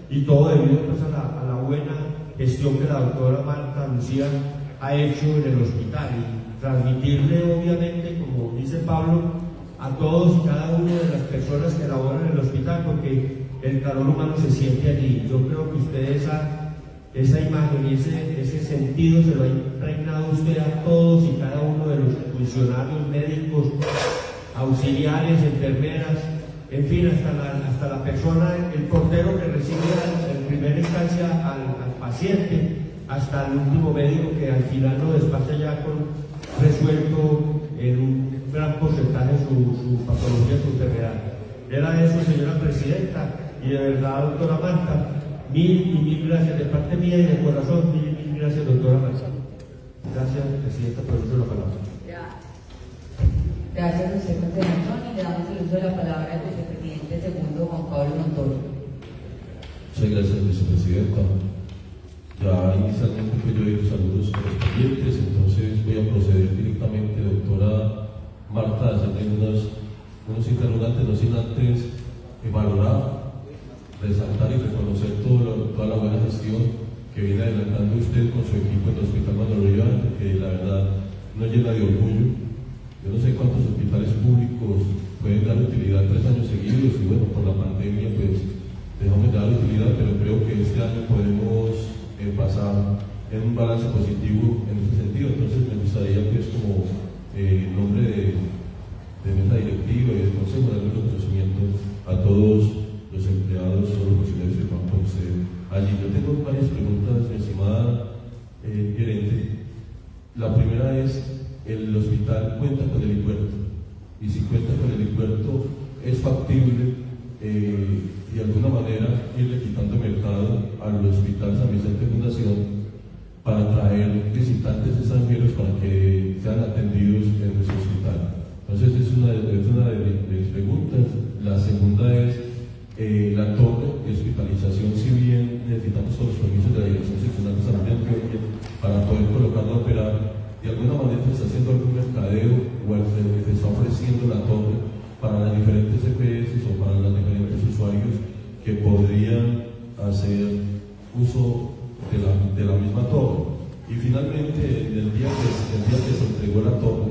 y todo debido pues, a, la, buena gestión que la doctora Marta Lucía ha hecho en el hospital y transmitirle obviamente, como dice Pablo, a todos y cada una de las personas que laboran en el hospital porque el calor humano se siente allí. Yo creo que usted esa, esa imagen y ese, ese sentido se lo ha impregnado usted a todos y cada uno de los funcionarios médicos auxiliares, enfermeras, en fin, hasta la, hasta la persona, el portero que recibe en primera instancia al, paciente, hasta el último médico que al final lo despacha ya con resuelto en un gran porcentaje su, patología, su enfermedad. Era eso, señora presidenta, y de verdad, doctora Marta, mil y mil gracias de parte mía y de corazón, mil y mil gracias, doctora Marta. Gracias, presidenta, por uso la palabra. Gracias a usted, Antonio. Le damos el uso de la palabra al vicepresidente segundo, Juan Pablo Montoya. Muchas gracias, vicepresidenta. Ya inicialmente que yo saludos a los clientes, entonces voy a proceder directamente, doctora Marta, a hacerle unos, unos interrogantes, no sin antes valorar, resaltar y reconocer todo lo, toda la buena gestión que viene adelantando usted con su equipo en el Hospital Manuel que la verdad nos llena de orgullo yo no sé cuántos hospitales públicos pueden dar utilidad tres años seguidos y bueno, por la pandemia pues dejamos de dar utilidad, pero creo que este año podemos eh, pasar en un balance positivo en ese sentido. Entonces me gustaría que es como eh, nombre de, de mesa directiva y del consejo darle reconocimiento a todos los empleados, todos los funcionarios van con usted allí. Yo tengo varias preguntas, estimada eh, gerente. La primera es el hospital cuenta con el helipuerto. Y si cuenta con el helipuerto, es factible eh, de alguna manera irle quitando mercado al Hospital San Vicente Fundación para traer visitantes extranjeros para que sean atendidos en nuestro hospital. Entonces, es una, es una de, mis preguntas. La segunda es eh, la torre de hospitalización, si bien necesitamos los permisos de la Dirección Seccional de Salud de para poder colocarla a operar, de alguna manera se está haciendo algún mercadeo o se está ofreciendo la torre para las diferentes EPS o para los diferentes usuarios que podrían hacer uso de la, de la misma torre. Y finalmente, el día, que, el día que se entregó la torre,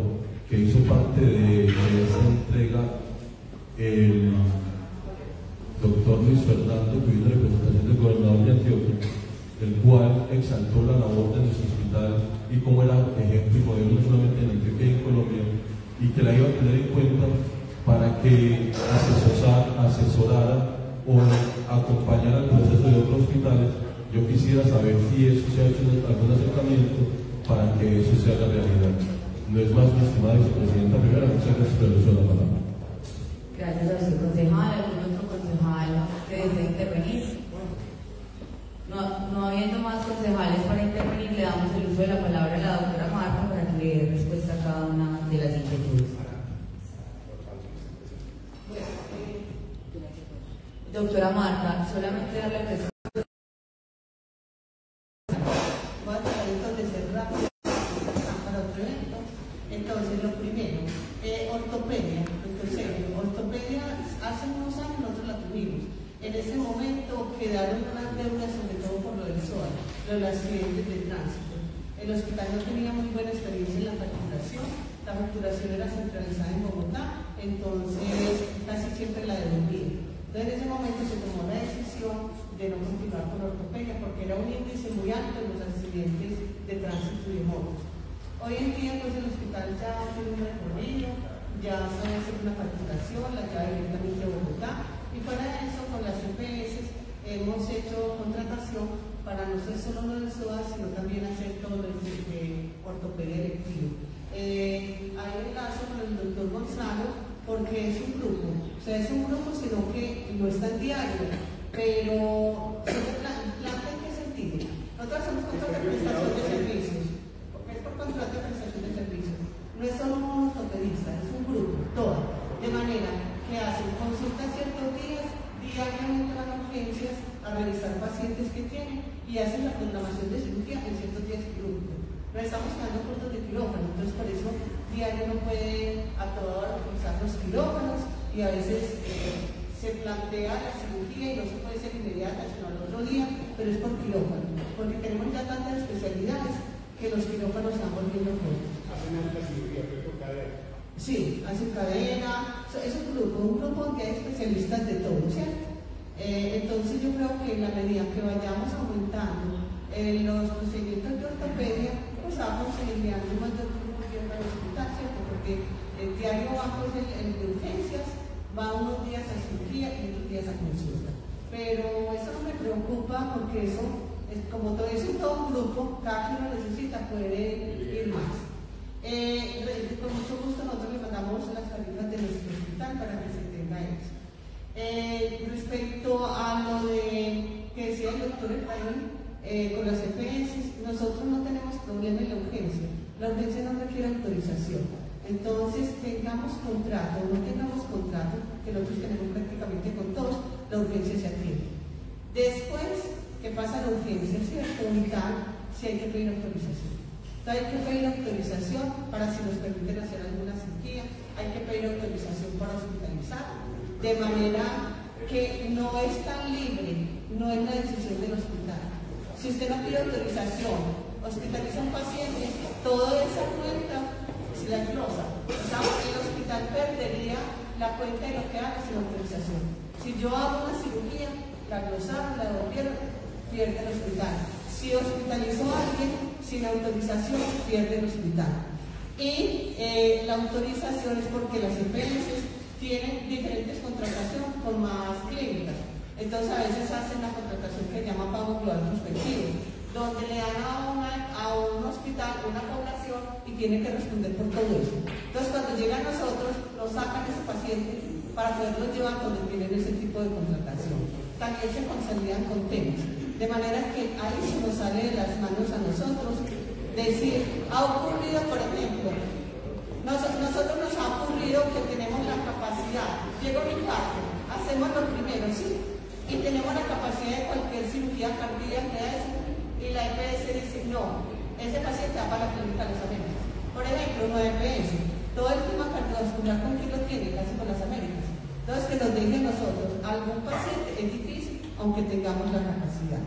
que hizo parte de, de esa entrega el doctor Luis Fernando, que vino en representación del gobernador de Antioquia, el cual exaltó la labor de nuestro hospital y cómo era ejemplo y modelo no solamente en Antioquia en Colombia, y que la iba a tener en cuenta para que asesorara o acompañara el proceso de otros hospitales. Yo quisiera saber si eso se ha hecho algún acercamiento para que eso sea la realidad. No es más, mi estimada vicepresidenta primera, muchas gracias por la palabra. Gracias a su concejal, algún otro concejal que desee intervenir. No, no habiendo más concejales para intervenir, le damos el uso de la palabra a la doctora Marta para que le dé respuesta a cada una de las inquietudes. Doctora Marta, solamente darle presentación. Voy a tratar entonces de ser rápido para otro evento. Entonces, lo primero, eh, ortopedia, entonces, ortopedia, hace unos años nosotros la tuvimos. En ese momento quedaron unas deudas, sobre todo por lo del SOA, lo de los accidentes de tránsito. El hospital no tenía muy buena experiencia en la facturación, la facturación era centralizada en Bogotá, entonces casi siempre la devolvía. Entonces en ese momento se tomó la decisión de no continuar con la ortopedia porque era un índice muy alto en los accidentes de tránsito y de motos. Hoy en día pues el hospital ya tiene un recorrido, ya sabe hacer una facturación, la lleva directamente a Bogotá, y para eso, con las EPS, hemos hecho contratación para no ser solo lo del SOA, sino también hacer todo el de ortopedia electivo. Eh, hay un caso con el doctor Gonzalo, porque es un grupo, o sea, es un grupo, sino que no está en diario, pero ¿se planta en qué sentido? Nosotros hacemos contrato de prestación de servicios, porque es por contrato de prestación de servicios. No es solo un ortopedista, es un grupo, todo. De manera que hacen consultas ciertos días, diariamente van a urgencias a revisar pacientes que tienen y hacen la programación de cirugía en ciertos días quirúrgicos. No estamos quedando cortos de quirófano, entonces por eso diario no puede a toda hora usar los quirófanos y a veces eh, se plantea la cirugía y no se puede ser inmediata, sino al otro día, pero es por quirófano, porque tenemos ya tantas especialidades que los quirófanos están volviendo cortos. Hacen alta cirugía, pero cadena. Sí, hacen cadena, es un grupo, un grupo donde hay especialistas de todo, ¿cierto? Eh, entonces yo creo que en la medida que vayamos aumentando eh, los procedimientos de ortopedia, pues vamos eliminando más de un hospital, ¿cierto? Porque El diario bajo el, el de urgencias, va unos días a cirugía y otros días a consulta. Pero eso no me preocupa porque eso, es, como todo eso es todo un grupo, cada quien lo necesita, puede ir más. Eh, con mucho gusto nosotros le mandamos las tarifas de nuestro hospital para que se tenga eso. Eh, respecto a lo de que decía el doctor Efraín, eh, con las EPS, nosotros no tenemos problema en la urgencia. La urgencia no requiere autorización. Entonces, tengamos contrato o no tengamos contrato, que nosotros tenemos prácticamente con todos, la urgencia se atiende. Después, ¿qué pasa la urgencia? ¿Cierto? Vital, si hay que pedir autorización. Entonces, hay que pedir autorización para si nos permiten hacer alguna cirugía, hay que pedir autorización para hospitalizar, de manera que no es tan libre, no es la decisión del hospital. Si usted no pide autorización, hospitaliza a un paciente, toda esa cuenta la glosa. el hospital perdería la cuenta de lo que haga sin autorización. Si yo hago una cirugía, la glosaron, la devolvieron, pierde el hospital. Si hospitalizó a alguien sin autorización, pierde el hospital. Y eh, la autorización es porque las EPS tienen diferentes contrataciones con más clínicas. Entonces a veces hacen la contratación que se llama pago global prospectivo donde le dan a, un hospital una población y tiene que responder por todo eso. Entonces, cuando llegan nosotros, nos sacan ese paciente para poderlo llevar donde tienen ese tipo de contratación. También se consolidan con temas. De manera que ahí se nos sale de las manos a nosotros decir, ha ocurrido, por ejemplo, nosotros nos ha ocurrido que tenemos la capacidad, llega un infarto, hacemos lo primero, sí, y tenemos la capacidad de cualquier cirugía cardíaca, y la EPS dice, no, ese paciente va para la clínica de las Américas. Por ejemplo, una EPS, todo el tema cardiovascular con quién lo tiene, casi con las Américas. Entonces, que nos digan nosotros, algún paciente es difícil, aunque tengamos la capacidad.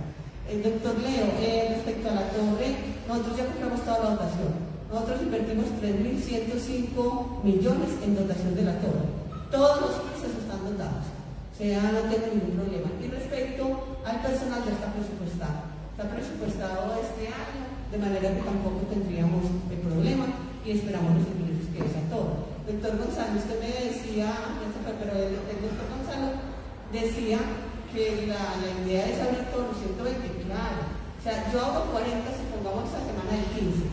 El doctor Leo, eh, respecto a la torre, nosotros ya compramos toda la dotación. Nosotros invertimos 3.105 millones en dotación de la torre. Todos los pisos están dotados. O sea, no tengo ningún problema. Y respecto al personal ya está presupuestado está presupuestado este año, de manera que tampoco tendríamos el problema y esperamos los ingresos que es a todo. Doctor Gonzalo, usted me decía, pero el, doctor Gonzalo decía que la, idea es abrir todos los 120, claro. O sea, yo hago 40, supongamos esta semana del 15.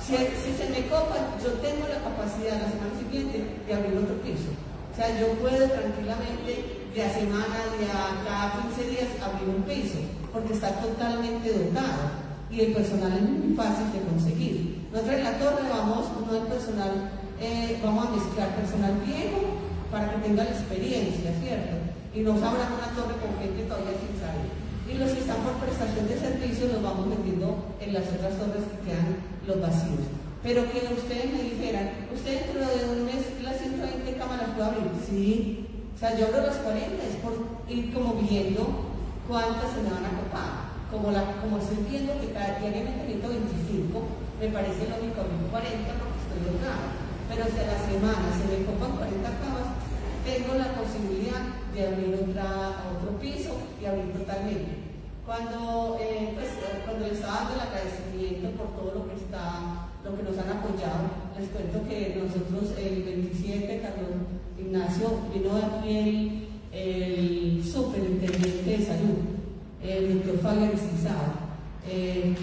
Si, si se me copa, yo tengo la capacidad la semana siguiente de abrir otro piso. O sea, yo puedo tranquilamente de a semana, de a cada 15 días abrir un piso porque está totalmente dotado y el personal es muy fácil de conseguir. Nosotros en la torre vamos, no el personal, eh, vamos a mezclar personal viejo para que tenga la experiencia, ¿cierto? Y nos abran una torre con gente todavía sin salir. Y los que están por prestación de servicios los vamos metiendo en las otras torres que quedan los vacíos. Pero que ustedes me dijeran, ¿usted dentro de un mes las 120 cámaras puede abrir? Sí. O sea, yo abro las 40, es por ir como viendo cuántas se me van a copar. Como, la, como estoy viendo que cada diariamente 125, me parece lógico abrir 40 porque estoy logrado. Pero si a la semana se me copan 40 camas, tengo la posibilidad de abrir otra, otro piso y abrir totalmente. Cuando, eh, pues, cuando les estaba dando el agradecimiento por todo lo que está, lo que nos han apoyado, les cuento que nosotros el 27, Carlos Ignacio vino aquí el superintendente de salud, el doctor Fabio Aristizado. Eh,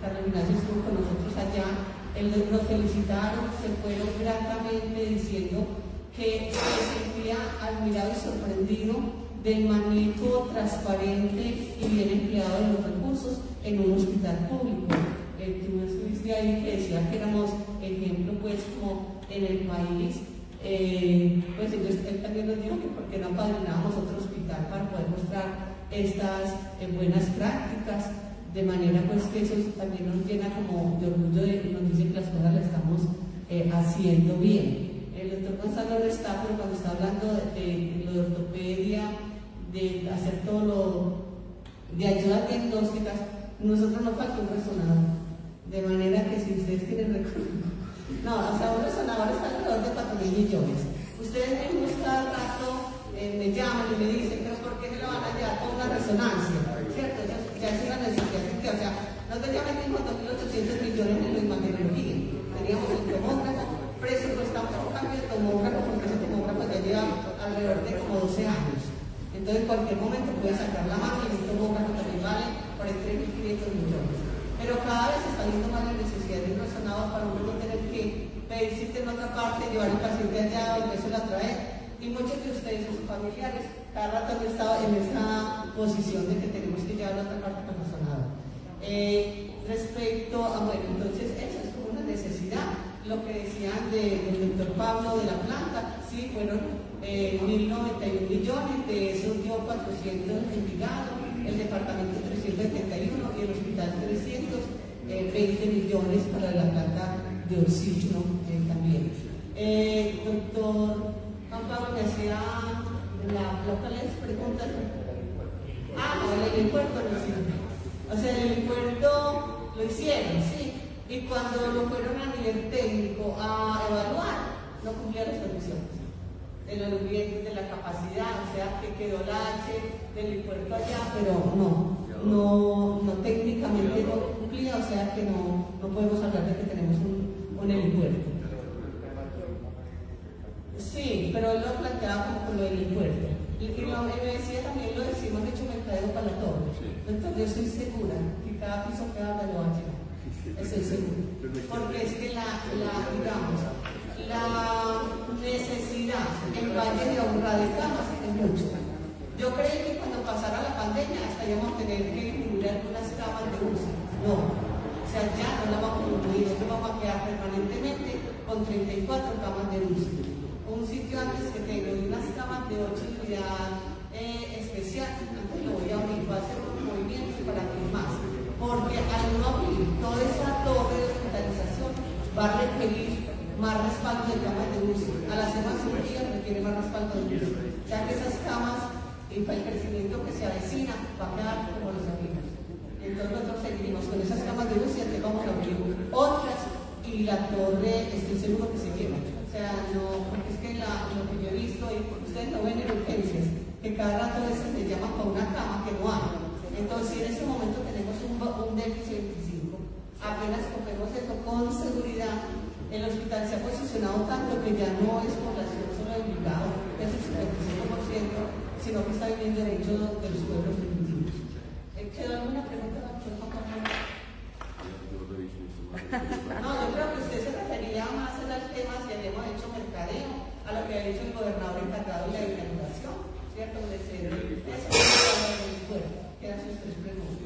Carlos Ignacio estuvo con nosotros allá, él nos felicitaron, se fueron gratamente diciendo que se sentía admirado y sorprendido del manejo transparente y bien empleado de los recursos en un hospital público. Eh, tú estuviste ahí que decía que éramos ejemplo pues como en el país eh, pues él también nos dijo que por qué no apadrinábamos otro hospital para poder mostrar estas eh, buenas prácticas, de manera pues que eso también nos llena como de orgullo de, nos dice que las cosas las estamos eh, haciendo bien. Doctor Gonzalo no pero cuando está hablando de, lo de ortopedia, de hacer todo lo de ayudas diagnósticas, nosotros nos falta un resonador. De manera que si ustedes tienen recursos no, o sea, un resonador está alrededor de 4 mil millones. Ustedes mismos cada rato eh, me llaman y me dicen, pero ¿por qué se lo van a llevar con una resonancia? ¿Cierto? Ya, ya es una necesidad. O sea, nosotros ya metimos 2.800 millones en la imagenología. Teníamos el presupuestamos un cambio de alrededor de como 12 años. Entonces, en cualquier momento puede sacar la mano y boca que también vale por 3.500 millones. Pero cada vez está viendo más la necesidad de un razonado para uno no tener que pedir cita en otra parte, llevar al paciente allá, volverse a traer. Y muchos de ustedes y sus familiares cada rato han estado en esa posición de que tenemos que llevar a otra parte para razonado. Eh, respecto a, bueno, entonces eso es como una necesidad. Lo que decían del doctor Pablo de la planta, sí, fueron eh, 1.091 millones, de esos dio 400 en el departamento 371 y el hospital 320 millones para la planta de oxígeno eh, también. Eh, doctor Juan Pablo me hacía la, la les preguntas. Ah, el helipuerto lo hicieron. O sea, el helipuerto lo hicieron, sí. Y cuando lo fueron a nivel técnico a evaluar, no cumplía las condiciones de los de la capacidad, o sea, que quedó la H del puerto allá, pero no, no, no técnicamente no cumplía, o sea que no, no podemos hablar de que tenemos un, un helipuerto. Sí, pero él lo planteaba como con lo del helipuerto. Y, lo, me decía también lo decimos hecho mercadeo para la torre. Entonces yo estoy segura que cada piso que habla lo va a llegar. Estoy segura. Porque es que la, la digamos, la necesidad en Valle de Honra de es mucho. Yo creí que cuando pasara la pandemia estaríamos tener que incluir algunas camas de uso. No. O sea, ya no la vamos a incluir, esto vamos a quedar permanentemente con 34 camas de uso. Un sitio antes que tengo unas camas de 8 unidad eh, especial, antes lo voy a abrir, voy a hacer un movimiento para abrir más. Porque al no abrir toda esa torre de hospitalización va a requerir más respaldo de camas de uso. Al hacer más cirugía requiere más respaldo. Ya que esas camas, y para el crecimiento que se avecina, va a quedar como los amigos. Entonces nosotros seguimos con esas camas de uso y antes vamos a abrir otras y la torre estoy seguro que se quema. O sea, no, porque es que la, lo que yo he visto, y ustedes no ven en urgencias, que cada rato veces me llaman para una cama que no hay. Entonces, si en este momento tenemos un, un déficit 25, apenas cogemos eso con tanto que ya no es población solo de Bilbao, es el 55%, sino que está viviendo derecho de los pueblos primitivos. Eh, ¿Quedó alguna pregunta, doctor No, yo creo que usted se refería más a los temas que habíamos hecho mercadeo, a lo que ha dicho el gobernador encargado de la inauguración, ¿cierto? De ser eso, que eran sus tres preguntas.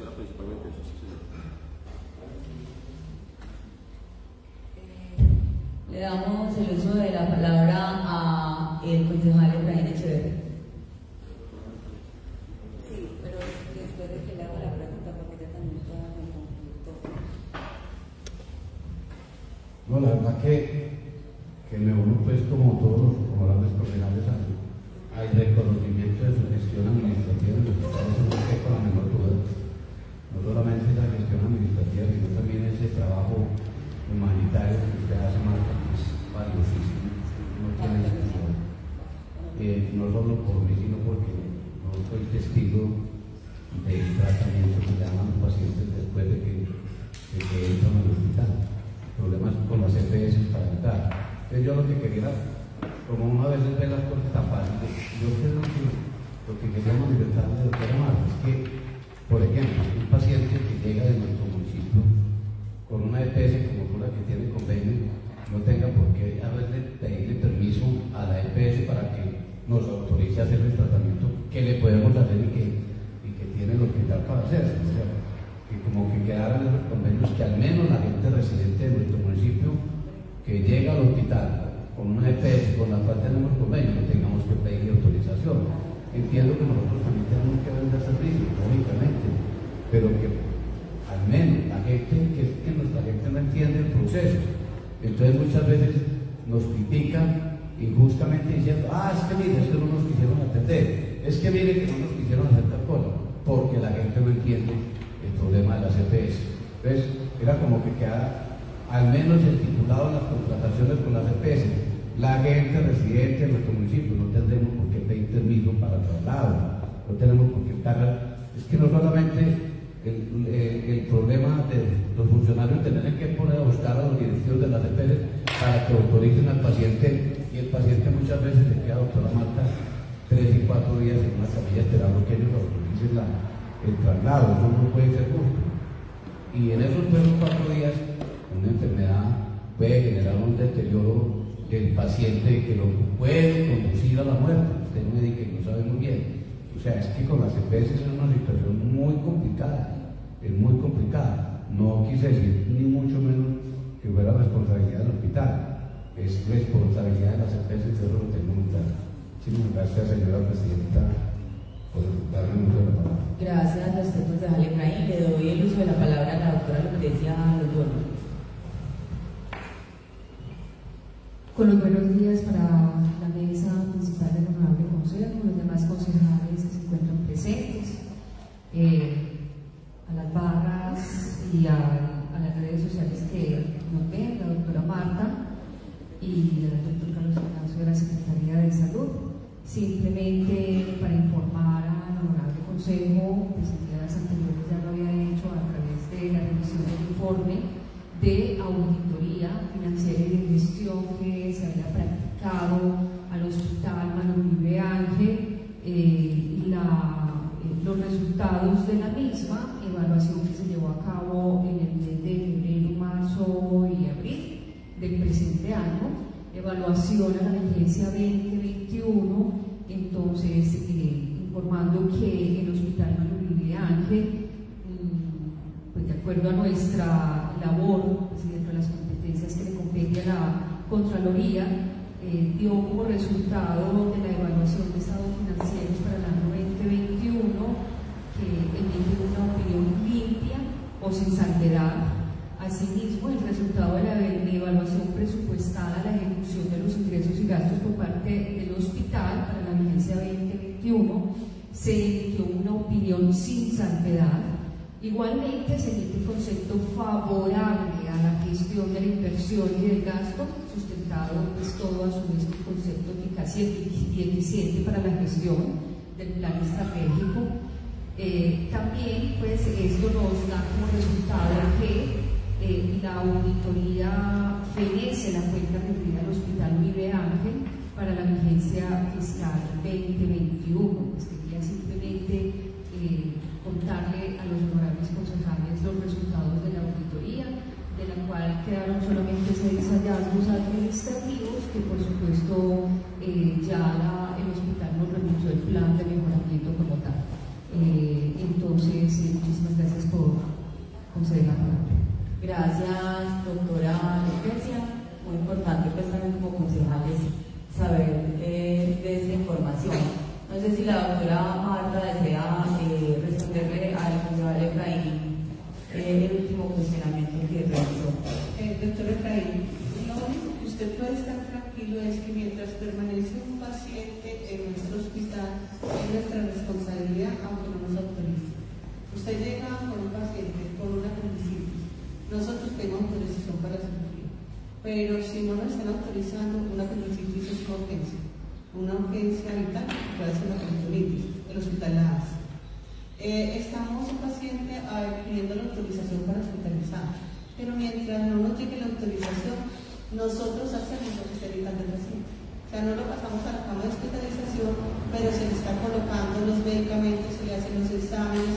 Le damos el uso de la palabra a el concejal Efraín Echeverría. Sí, pero después de que le haga la pregunta, porque ya también está en conflicto. No, la verdad que, que me uno pues como todos los honorables profesionales al reconocimiento de su gestión administrativa en los estados no con la menor duda. No solamente la gestión administrativa, sino también ese trabajo humanitario que usted hace más es valiosísimo, no tiene discusión. Eh, no solo por mí, sino porque no soy testigo del tratamiento que llaman los pacientes después de que, de que entran al hospital. Problemas con las EPS para entrar. Entonces yo lo que quería, como una vez ve las cosas tan fáciles, yo creo que lo que quería manifestarle, doctora Marta, es que, por ejemplo, un paciente que llega de nuestro municipio con una EPS como la que tiene convenio, no tenga por qué haberle pedirle permiso a la EPS para que nos autorice a hacer el tratamiento que le hacer y que, y que tiene el hospital para hacer. O sea, que como que quedaran esos convenios que al menos la gente residente de nuestro municipio que llega al hospital con una EPS con la cual tenemos convenio, no tengamos que pedir autorización. Entiendo que nosotros también tenemos que vender servicios, lógicamente, pero que al menos la gente, que, que nuestra gente no entiende el proceso. Entonces muchas veces nos critican injustamente diciendo, ah, es que mire, es que no nos quisieron atender, es que mire que no nos quisieron hacer tal cosa, porque la gente no entiende el problema de las EPS. Entonces, era como que queda al menos estipulado en las contrataciones con las EPS. La gente residente en nuestro municipio no tendremos por qué pedir permiso para traslado, no tenemos por qué estar. Es que no solamente el, problema de los funcionarios tener que poner a buscar a los directivos de las EPS para que autoricen al paciente y el paciente muchas veces le queda, doctora Marta, dice la, el traslado, eso no puede ser justo. Y en esos tres o cuatro días, una enfermedad puede generar un deterioro del paciente que lo puede conducir a la muerte. Usted me dice que no sabe muy bien. O sea, es que con las EPS es una situación muy complicada, es muy complicada. No quise decir ni mucho menos que fuera responsabilidad del hospital, es responsabilidad de las EPS, yo lo tengo muy claro. Muchísimas gracias, señora presidenta, por darme el uso de la palabra. Gracias a usted, concejal Efraín. Le doy el uso de la palabra a la doctora Lucrecia Loyola. Con los buenos días para la mesa principal del Honorable Consejo, los demás concejales que se encuentran presentes, eh, a las barras y a, a, las redes sociales que nos ven, la doctora Marta y el doctor Carlos Ignacio de la Secretaría de Salud. Simplemente para informar al Honorable Consejo, pues días anteriores ya lo había hecho a través de la revisión del informe de auditoría financiera y de gestión que se había practicado al Hospital Manuel Uribe Ángel, eh, la, eh, los resultados de la misma evaluación que se llevó a cabo en el mes de febrero, marzo y abril del presente año, evaluación a la vigencia 2021, entonces eh, informando que el Hospital Manuel Uribe Ángel, mm, pues de acuerdo a nuestra labor, pues, dentro de las competencias que le compete a la Contraloría, eh, dio como resultado de la evaluación de estados financieros para el año 2021 que emite una opinión limpia o sin salvedad. Asimismo, el resultado de la evaluación presupuestada, la ejecución de los ingresos y gastos por parte del hospital para vigencia 2021, se emitió una opinión sin salvedad Igualmente se emite concepto favorable a la gestión de la inversión y del gasto, sustentado pues todo a su vez un concepto eficaz y eficiente para la gestión del plan estratégico. Eh, también pues esto nos da como resultado que eh, la auditoría fenece la cuenta rendida al Hospital Vive Ángel para la vigencia fiscal 2021. Pues quería simplemente eh, contarle a los honorables concejales los resultados de la auditoría, de la cual quedaron solamente seis hallazgos administrativos que por supuesto eh, ya el hospital nos remitió el plan de mejoramiento como tal. Eh, entonces, eh, muchísimas gracias por conceder la palabra. Gracias, doctora Lucrecia. Muy importante pues también como concejales saber de esta información. No sé si la doctora Marta desea eh, responderle al concejal Efraín eh, el último cuestionamiento que realizó. Eh, doctor Efraín, lo único que usted puede estar tranquilo es que mientras permanece un paciente en nuestro hospital, es nuestra responsabilidad, aunque no nos autorice. Usted llega con un paciente con una apendicitis, nosotros tenemos autorización para cirugía, pero si no nos están autorizando, una apendicitis es una urgencia una urgencia vital, puede ser la peritonitis, el hospital la hace. Eh, estamos un paciente pidiendo la autorización para hospitalizar, pero mientras no nos llegue la autorización, nosotros hacemos lo que está evitando el paciente. O sea, no lo pasamos a la cama de hospitalización, pero se le está colocando los medicamentos, se le hacen los exámenes,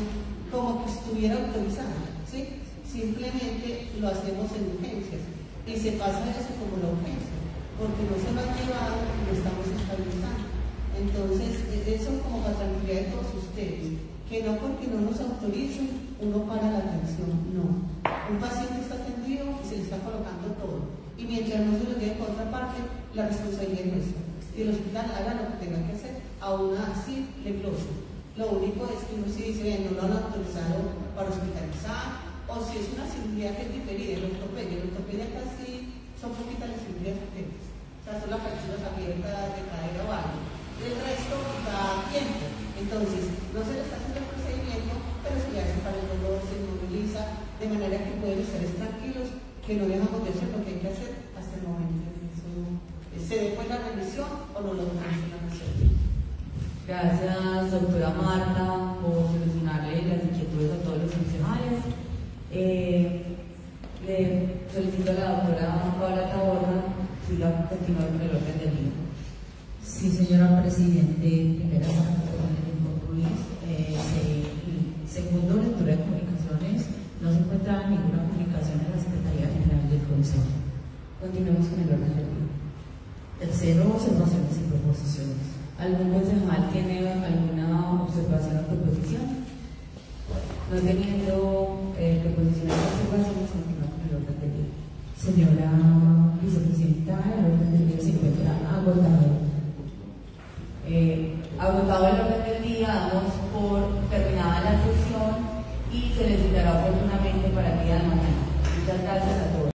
como que estuviera autorizado. ¿sí? Simplemente lo hacemos en urgencias y se pasa eso como la urgencia porque no se lo han llevado y lo estamos estabilizando. Entonces, eso como para tranquilidad de todos ustedes, que no porque no nos autoricen, uno para la atención, no. Un paciente está atendido y se le está colocando todo. Y mientras no se lo lleve por otra parte, la responsabilidad es nuestra. Y el hospital haga lo que tenga que hacer, aún así le glosa. Lo único es que uno sí dice, no lo han autorizado para hospitalizar, o si es una cirugía que es diferida, el ortopedia, el ortopedia casi son poquitas las cirugías urgentes son las fracturas abiertas de cadera o algo. El resto da tiempo. Entonces, no se le está haciendo el procedimiento, pero se le hace para el dolor, se inmoviliza, de manera que pueden estar tranquilos, que no dejamos de hacer lo que hay que hacer hasta el momento. Se después la revisión o no lo la hacer. Gracias, doctora Marta, por solucionarle las inquietudes a todos los funcionarios. Eh, le solicito a la doctora Paula Taborda continuar con el orden del día. Sí, señora Presidente, primera eh, Segundo, lectura de comunicaciones. No se encuentra ninguna comunicación en la Secretaría General del Consejo. Continuemos con el orden del día. Tercero, observaciones y proposiciones. ¿Algún concejal tiene alguna observación o proposición? no teniendo eh, reposiciones de observaciones, continuamos el orden del día. Señora vicepresidenta, el orden del día se encuentra agotado. Eh, agotado el orden del día, damos por terminada la sesión y se les citará oportunamente para el día de mañana. Muchas gracias a todos.